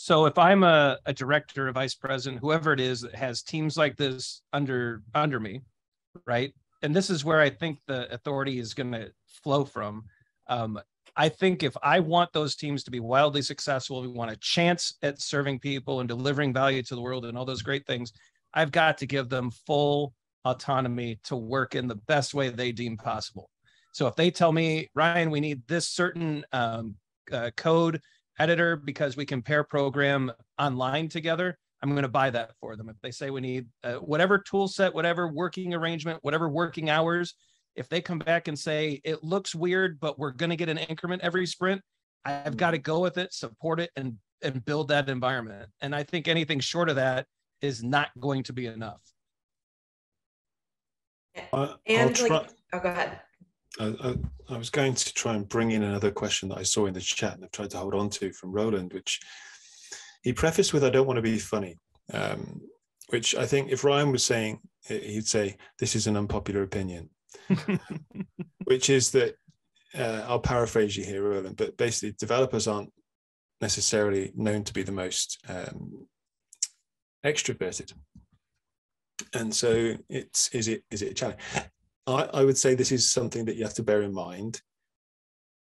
so if i'm a, a director a vice president whoever it is that has teams like this under under me right? And this is where i think the authority is going to flow from. Um, i think if i want those teams to be wildly successful we want a chance at serving people and delivering value to the world and all those great things i've got to give them full autonomy to work in the best way they deem possible. So if they tell me ryan we need this certain um, uh, code editor because we can pair program online together I'm going to buy that for them. If they say we need uh, whatever tool set, whatever working arrangement, whatever working hours, if they come back and say it looks weird, but we're going to get an increment every sprint, I've got to go with it, support it, and and build that environment. And I think anything short of that is not going to be enough. I, And I'll like, try- oh, go ahead. I, I, I was going to try and bring in another question that I saw in the chat and I've tried to hold on to from Roland, which he prefaced with, I don't want to be funny, um, which I think if Ryan was saying, he'd say, this is an unpopular opinion, which is that, uh, I'll paraphrase you here, Roland, but basically developers aren't necessarily known to be the most um, extroverted. And so it's, is it, is it a challenge? I, I would say this is something that you have to bear in mind,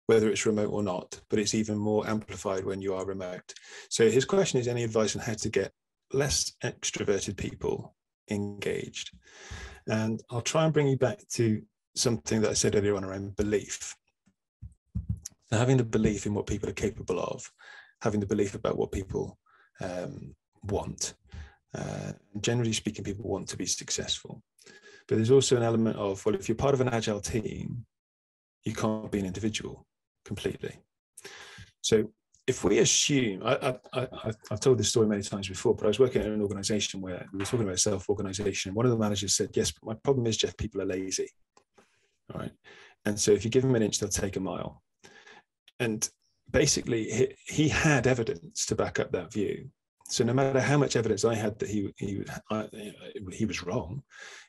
whether it's remote or not, but it's even more amplified when you are remote. So his question is any advice on how to get less extroverted people engaged? And I'll try and bring you back to something that I said earlier on around belief. Having the belief in what people are capable of, having the belief about what people um, want. Uh, generally speaking, people want to be successful. But there's also an element of, well, if you're part of an agile team, you can't be an individual completely. So if we assume, I, I've told this story many times before, but I was working in an organization where we were talking about self-organization. And one of the managers said, yes, but my problem is, Geoff, people are lazy. All right. And so if you give them an inch, they'll take a mile. And basically, he, he had evidence to back up that view. So no matter how much evidence I had that he he I, he was wrong,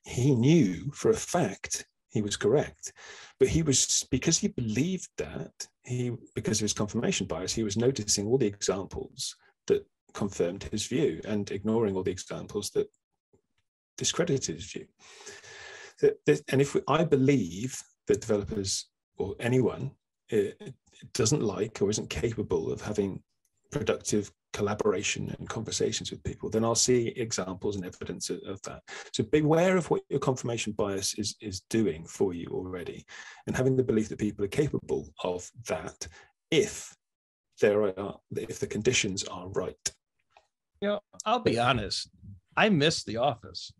he knew for a fact he was correct. But he was because he believed that he because of his confirmation bias, he was noticing all the examples that confirmed his view and ignoring all the examples that discredited his view. And if we, I believe that developers or anyone uh, doesn't like or isn't capable of having productive collaboration and conversations with people, then I'll see examples and evidence of, of, that. So beware of what your confirmation bias is, is doing for you already, and having the belief that people are capable of that if there are if the conditions are right. You know, I'll be honest. I miss the office.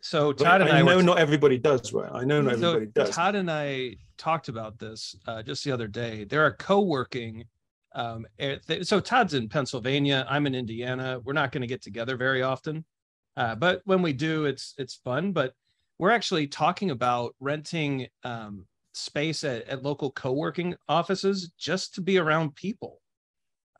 So Todd and I, I know were not everybody does, right? I know not so everybody does. Todd and I talked about this uh, just the other day. There are co-working um, so Todd's in Pennsylvania. I'm in Indiana. We're not going to get together very often, uh, but when we do, it's it's fun. But we're actually talking about renting um, space at, at local co-working offices just to be around people.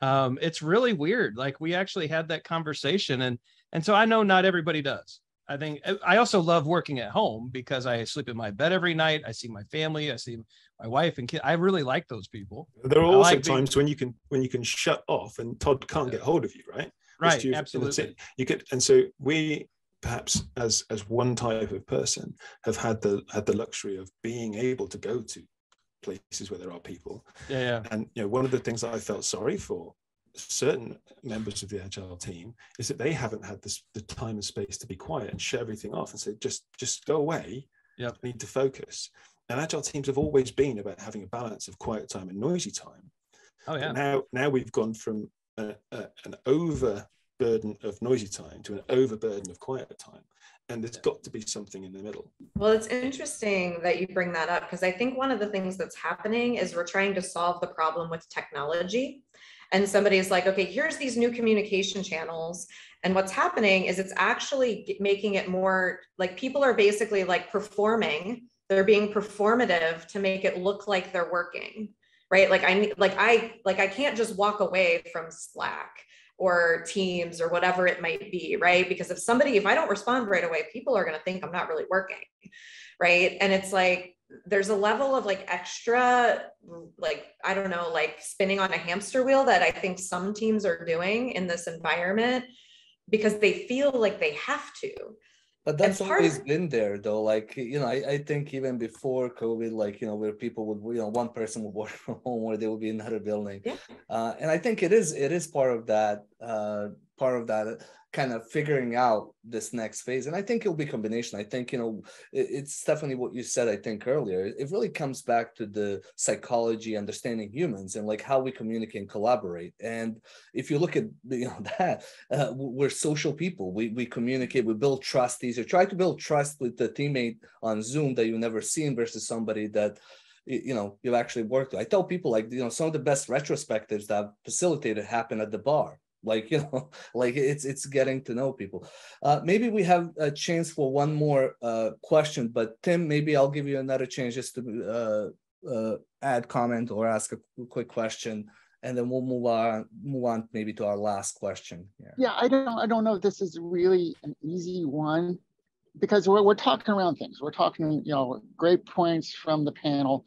Um, it's really weird. Like we actually had that conversation, and and so I know not everybody does. I think I also love working at home because I sleep in my bed every night. I see my family. I see my wife and kid. I really like those people. There are also like times being, when you can when you can shut off and Todd can't yeah. get hold of you, right? Right, absolutely. You could, and so we perhaps as as one type of person have had the had the luxury of being able to go to places where there are people. Yeah, yeah. And you know, one of the things that I felt sorry for certain members of the agile team is that they haven't had this, the time and space to be quiet and shut everything off and say just just go away yeah I need to focus and agile teams have always been about having a balance of quiet time and noisy time. Oh yeah. but now now we've gone from a, a, an overburden of noisy time to an overburden of quiet time. And there's got to be something in the middle. Well, it's interesting that you bring that up because I think one of the things that's happening is we're trying to solve the problem with technology. And somebody's like okay here's these new communication channels. And what's happening is it's actually making it more like people are basically like performing they're being performative to make it look like they're working right? Like i like i like i can't just walk away from slack or teams or whatever it might be right? Because if somebody if i don't respond right away people are going to think i'm not really working right? And it's like there's a level of like extra like i don't know like spinning on a hamster wheel that i think some teams are doing in this environment because they feel like they have to but that's always been there though like you know I, I think even before covid like you know where people would you know one person would work from home or they would be in another building yeah. uh, and i think it is it is part of that uh, part of that kind of figuring out this next phase. And i think it'll be combination. I think you know it's definitely what you said i think earlier. It really comes back to the psychology understanding humans and like how we communicate and collaborate. And if you look at you know that uh, we're social people. We we communicate we build trust. Easier try to build trust with the teammate on zoom that you've never seen versus somebody that you know you've actually worked with. i tell people like you know some of the best retrospectives that I've facilitated happen at the bar like you know like it's it's getting to know people. Uh, maybe we have a chance for one more uh, question but tim maybe i'll give you another chance just to uh, uh add comment or ask a quick question and then we'll move on move on maybe to our last question yeah, yeah i don't i don't know if this is really an easy one because we're, we're talking around things. We're talking you know great points from the panel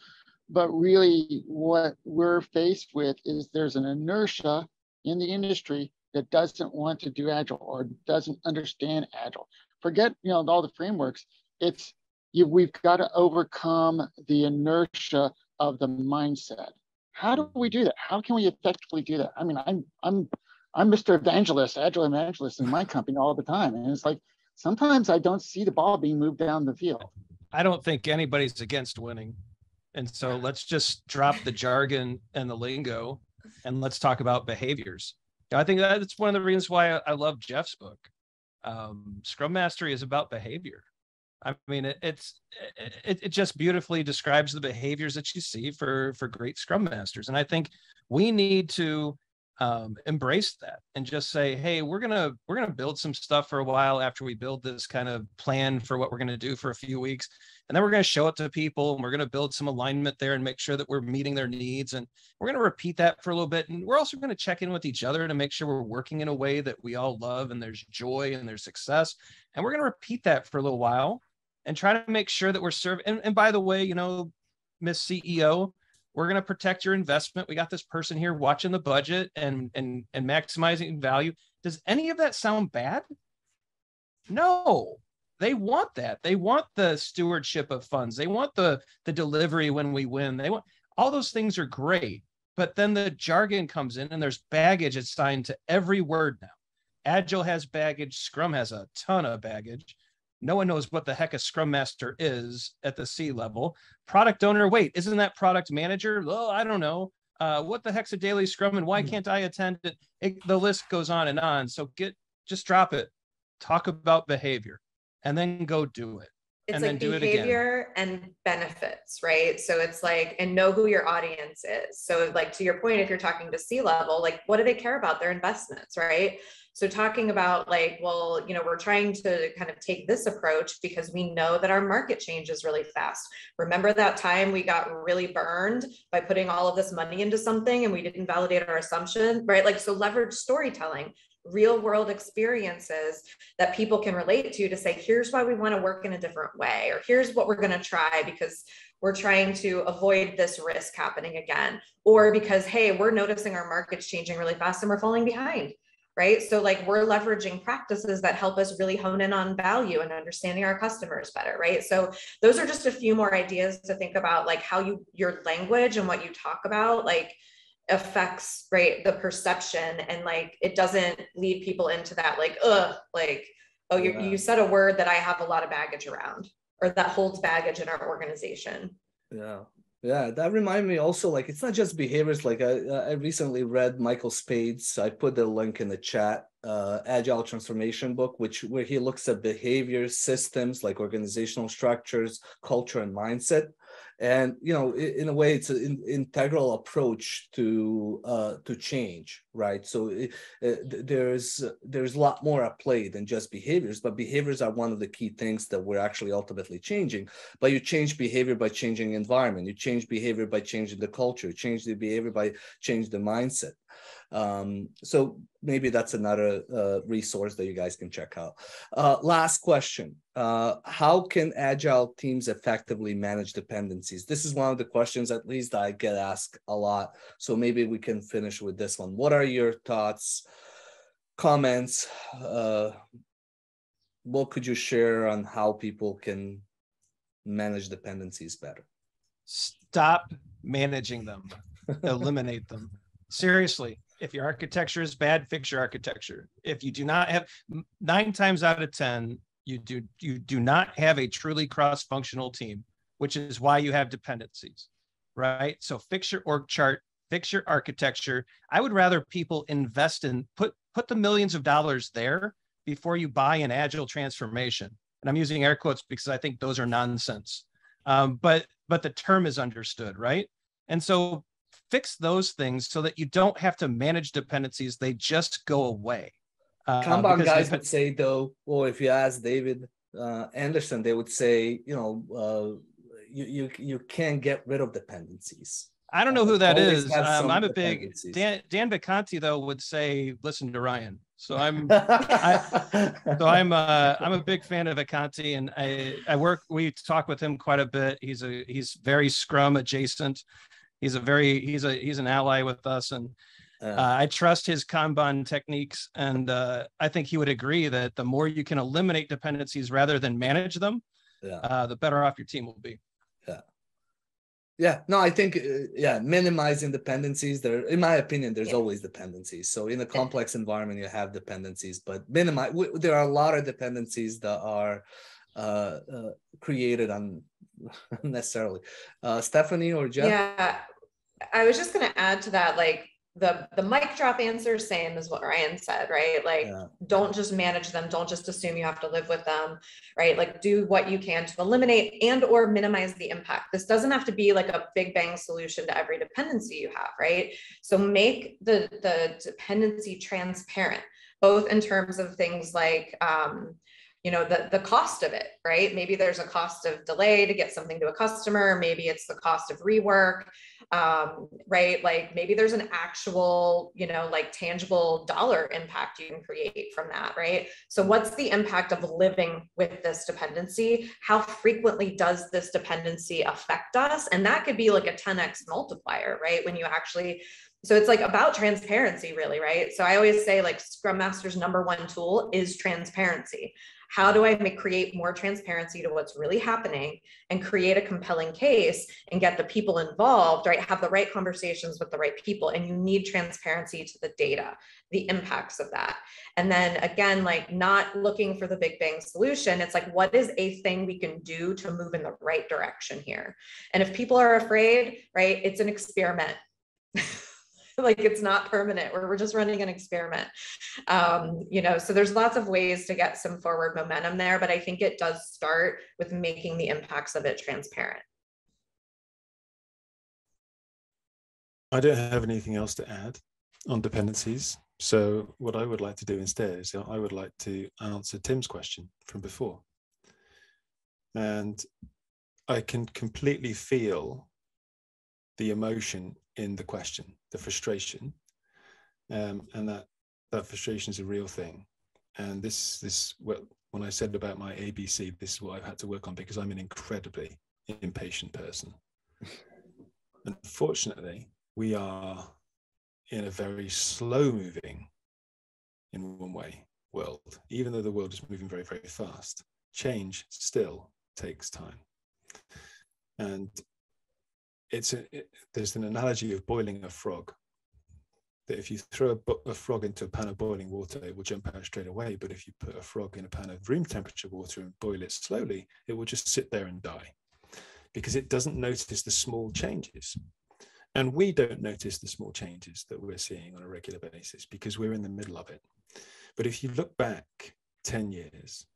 but really what we're faced with is there's an inertia in the industry that doesn't want to do agile or doesn't understand agile. Forget, you know, all the frameworks. It's you, we've got to overcome the inertia of the mindset. How do we do that? How can we effectively do that? I mean, I'm I'm I'm Mr. Evangelist, Agile Evangelist in my company all the time, and it's like sometimes I don't see the ball being moved down the field. I don't think anybody's against winning, and so let's just drop the jargon and the lingo and let's talk about behaviors. I think that's one of the reasons why I, love Geoff's book. Um, Scrum Mastery is about behavior. I mean, it, it's it, it just beautifully describes the behaviors that you see for for great Scrum Masters, and I think we need to um, embrace that and just say, hey, we're gonna we're gonna build some stuff for a while after we build this kind of plan for what we're gonna do for a few weeks, and then we're to show it to people and we're to build some alignment there and make sure that we're meeting their needs. And we're to repeat that for a little bit. And we're also to check in with each other to make sure we're working in a way that we all love and there's joy and there's success. And we're to repeat that for a little while and try to make sure that we're serving and, and by the way you know miss ceo we're going to protect your investment we got this person here watching the budget and and and maximizing value does any of that sound bad no they want that. They want the stewardship of funds. They want the the delivery when we win. They want all those things are great. But then the jargon comes in and there's baggage assigned to every word now. Agile has baggage, Scrum has a ton of baggage. No one knows what the heck a Scrum Master is at the C level. Product owner, wait, isn't that product manager? Oh, I don't know. Uh, what the heck's a daily Scrum and why hmm. can't I attend it? it? The list goes on and on. So get just drop it. Talk about behavior and then go do it. It's like behavior it and benefits, right? So it's like, and know who your audience is. So, like, to your point, if you're talking to C level, like, what do they care about? Their investments, right? So, talking about like, well, you know, we're trying to kind of take this approach because we know that our market changes really fast. Remember that time we got really burned by putting all of this money into something and we didn't validate our assumption, right? Like, so leverage storytelling real world experiences that people can relate to to say here's why we want to work in a different way or here's what we're going to try because we're trying to avoid this risk happening again or because hey we're noticing our market's changing really fast and we're falling behind right? So like we're leveraging practices that help us really hone in on value and understanding our customers better right? So those are just a few more ideas to think about like how you your language and what you talk about like affects right the perception and like it doesn't lead people into that like ugh like oh you, yeah. you said a word that i have a lot of baggage around or that holds baggage in our organization. Yeah yeah that reminded me also like it's not just behaviors like i i recently read michael Spayd's. I put the link in the chat uh, agile transformation book which where he looks at behaviors systems like organizational structures culture and mindset and you know in, a way it's an integral approach to uh, to change right? So it, uh, there's there's a lot more at play than just behaviors but behaviors are one of the key things that we're actually ultimately changing. But you change behavior by changing environment. You change behavior by changing the culture. You change the behavior by change the mindset um, so maybe that's another uh, resource that you guys can check out. Uh, last question. Uh, how can agile teams effectively manage dependencies? This is one of the questions at least I get asked a lot. So maybe we can finish with this one. What are your thoughts, comments? Uh, what could you share on how people can manage dependencies better? Stop managing them, eliminate them. Seriously, If your architecture is bad, fix your architecture. If you do not have nine times out of 10, you do you do not have a truly cross-functional team, which is why you have dependencies, right? So fix your org chart, fix your architecture. I would rather people invest in put put the millions of dollars there before you buy an agile transformation. And I'm using air quotes because I think those are nonsense. Um, but but the term is understood, right? And so fix those things so that you don't have to manage dependencies; they just go away. Uh, Kanban guys would say though, well, if you ask David uh, Anderson, they would say, you know, uh, you you you can't get rid of dependencies. I don't know who that is. Um, I'm a big Dan Dan Vacanti though would say, listen to Ryan. So I'm I, so I'm uh, I'm a big fan of Vacanti, and I I work we talk with him quite a bit. He's a he's very Scrum adjacent. He's a very he's a he's an ally with us, and uh, I trust his Kanban techniques, and uh, I think he would agree that the more you can eliminate dependencies rather than manage them, yeah. uh, the better off your team will be. Yeah. Yeah. No, I think uh, yeah, minimizing dependencies. There, in my opinion, there's yeah. always dependencies. So in a complex environment, you have dependencies, but minimize. W- there are a lot of dependencies that are uh, uh, created unnecessarily. Stephanie or Geoff? Yeah. I was just going to add to that, like the the mic drop answer same as what ryan said right? Like yeah. don't just manage them don't just assume you have to live with them right? Like do what you can to eliminate and or minimize the impact. This doesn't have to be like a big bang solution to every dependency you have right? So make the the dependency transparent both in terms of things like um, you know the the cost of it right? Maybe there's a cost of delay to get something to a customer maybe it's the cost of rework um, right? Like maybe there's an actual you know like tangible dollar impact you can create from that right? So what's the impact of living with this dependency? How frequently does this dependency affect us? And that could be like a 10x multiplier right? When you actually so it's like about transparency really right? So i always say like scrum master's number one tool is transparency how do I make, create more transparency to what's really happening and create a compelling case and get the people involved, right? Have the right conversations with the right people. And you need transparency to the data, the impacts of that. And then again, like not looking for the big bang solution. It's like, what is a thing we can do to move in the right direction here? And if people are afraid, right, it's an experiment. like it's not permanent. We're, we're just running an experiment. Um, you know so there's lots of ways to get some forward momentum there but i think it does start with making the impacts of it transparent. I don't have anything else to add on dependencies. So what i would like to do instead is i would like to answer tim's question from before. And i can completely feel the emotion in the question, the frustration, um, and that that frustration is a real thing. And this this when I said about my ABC, this is what I've had to work on because I'm an incredibly impatient person. Unfortunately, we are in a very slow moving, in one way, world. Even though the world is moving very, very fast, change still takes time. And it's a, it, there's an analogy of boiling a frog that if you throw a, a, frog into a pan of boiling water, it will jump out straight away. But if you put a frog in a pan of room temperature water and boil it slowly, it will just sit there and die because it doesn't notice the small changes. And we don't notice the small changes that we're seeing on a regular basis because we're in the middle of it. But if you look back 10 years,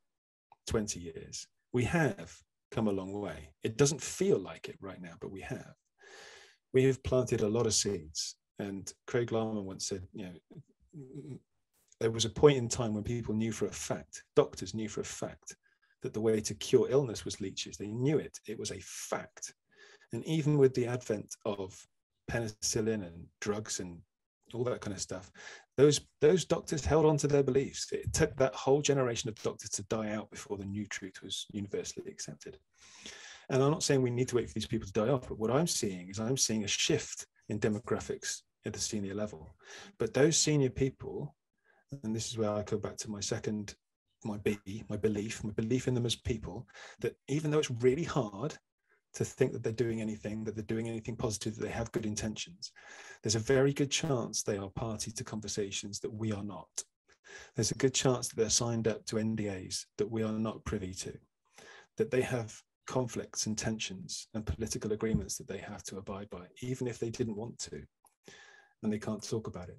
20 years, we have come a long way. It doesn't feel like it right now, but we have we have planted a lot of seeds. And Craig Larman once said, you know, there was a point in time when people knew for a fact, doctors knew for a fact, that the way to cure illness was leeches. They knew it, it was a fact. And even with the advent of penicillin and drugs and all that kind of stuff, those those doctors held on to their beliefs. It took that whole generation of doctors to die out before the new truth was universally accepted. And I'm not saying we need to wait for these people to die off, but what I'm seeing is I'm seeing a shift in demographics at the senior level. But those senior people, and this is where I go back to my second, my B, my belief, my belief in them as people, that even though it's really hard to think that they're doing anything, that they're doing anything positive, that they have good intentions, there's a very good chance they are party to conversations that we are not. There's a good chance that they're signed up to NDAs that we are not privy to, that they have conflicts and tensions and political agreements that they have to abide by, even if they didn't want to, and they can't talk about it.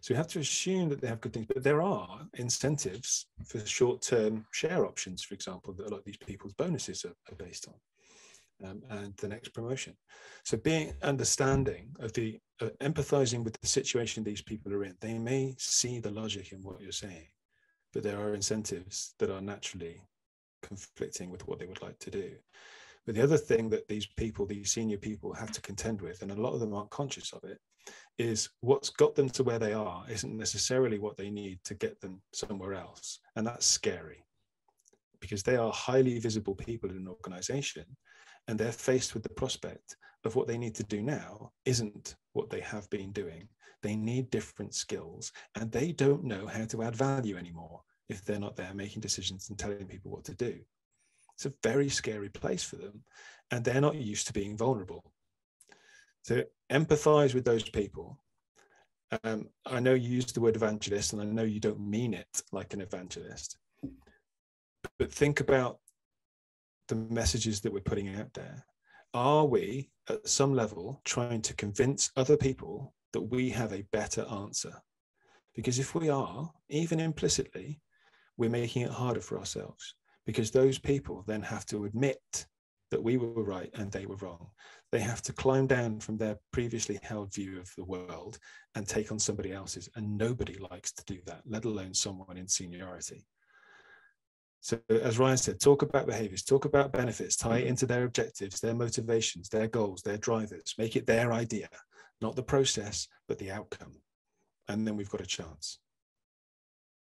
So we have to assume that they have good things, but there are incentives for short-term share options, for example, that a lot of these people's bonuses are, are based on. Um, and the next promotion. So being understanding of the uh, empathizing with the situation these people are in, they may see the logic in what you're saying, but there are incentives that are naturally conflicting with what they would like to do. But the other thing that these people, these senior people, have to contend with, and a lot of them aren't conscious of it, is what's got them to where they are isn't necessarily what they need to get them somewhere else. And that's scary because they are highly visible people in an organization and they're faced with the prospect of what they need to do now isn't what they have been doing. They need different skills and they don't know how to add value anymore if they're not there making decisions and telling people what to do. It's a very scary place for them and they're not used to being vulnerable. So empathize with those people. Um, I know you use the word evangelist, and I know you don't mean it like an evangelist, but think about the messages that we're putting out there. Are we, at some level, trying to convince other people that we have a better answer? Because if we are, even implicitly, we're making it harder for ourselves because those people then have to admit that we were right and they were wrong. They have to climb down from their previously held view of the world and take on somebody else's. And nobody likes to do that, let alone someone in seniority. So, as Ryan said, talk about behaviors, talk about benefits, tie it into their objectives, their motivations, their goals, their drivers, make it their idea, not the process, but the outcome. And then we've got a chance.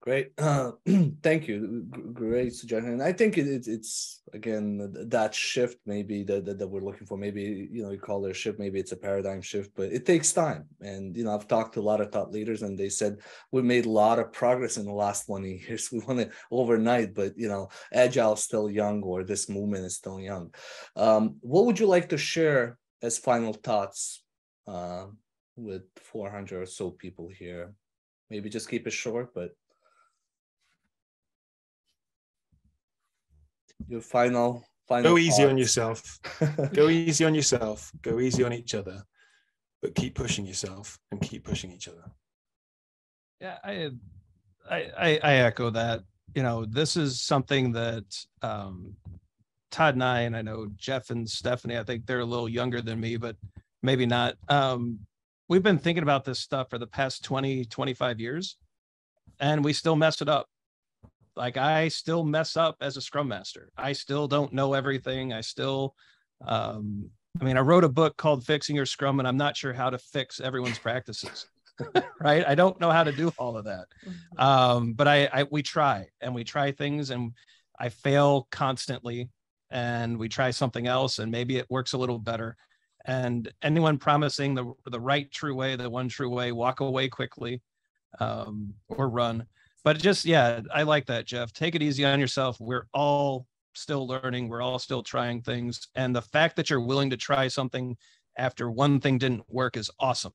Great, uh, thank you. great suggestion. I think it, it, it's again that shift maybe that, that, that we're looking for. Maybe you know you call it a shift, maybe it's a paradigm shift, but it takes time. And you know I've talked to a lot of thought leaders, and they said we made a lot of progress in the last twenty years. We want it overnight, but you know agile is still young, or this movement is still young. Um, what would you like to share as final thoughts uh, with 400 or so people here? Maybe just keep it short, but your final final go easy on yourself. Go easy on yourself. Go easy on each other. But keep pushing yourself and keep pushing each other. Yeah i i i echo that. You know this is something that um todd and i and i know geoff and stephanie i think they're a little younger than me but maybe not. Um we've been thinking about this stuff for the past 20 25 years and we still mess it up like I still mess up as a scrum master. I still don't know everything. I still um I mean I wrote a book called Fixing Your Scrum and I'm not sure how to fix everyone's practices. right? I don't know how to do all of that. Mm-hmm. Um but I I we try and we try things and I fail constantly and we try something else and maybe it works a little better. And anyone promising the the right true way, the one true way, walk away quickly um, or run but just yeah i like that geoff. Take it easy on yourself. We're all still learning. We're all still trying things. And the fact that you're willing to try something after one thing didn't work is awesome.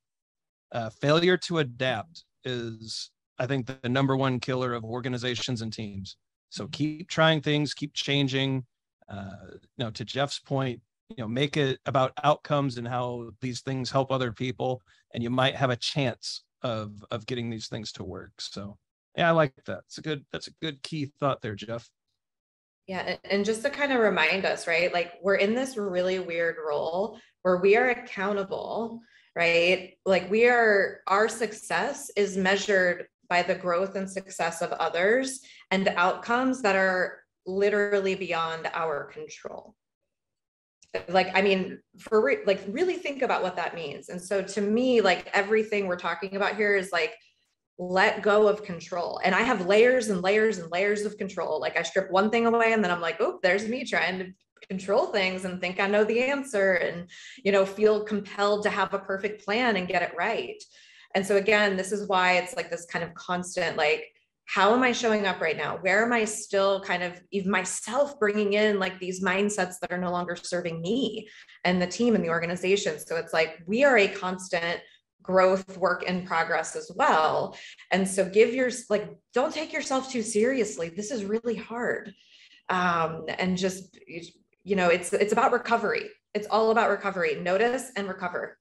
Uh, failure to adapt is i think the number one killer of organizations and teams. So mm-hmm. keep trying things keep changing. Uh, you know to geoff's point you know make it about outcomes and how these things help other people and you might have a chance of of getting these things to work. So yeah, I like that. It's a good. That's a good key thought there, Geoff. Yeah, and just to kind of remind us, right? Like we're in this really weird role where we are accountable, right? Like we are our success is measured by the growth and success of others and outcomes that are literally beyond our control like i mean for re- like really think about what that means and so to me like everything we're talking about here is like let go of control. And I have layers and layers and layers of control. Like I strip one thing away and then I'm like, oh, there's me trying to control things and think I know the answer and, you know, feel compelled to have a perfect plan and get it right. And so again, this is why it's like this kind of constant, like, how am I showing up right now? Where am I still kind of even myself bringing in like these mindsets that are no longer serving me and the team and the organization? So it's like we are a constant growth work in progress as well. And so give your like don't take yourself too seriously. This is really hard. Um, and just you know, it's it's about recovery. It's all about recovery. Notice and recover.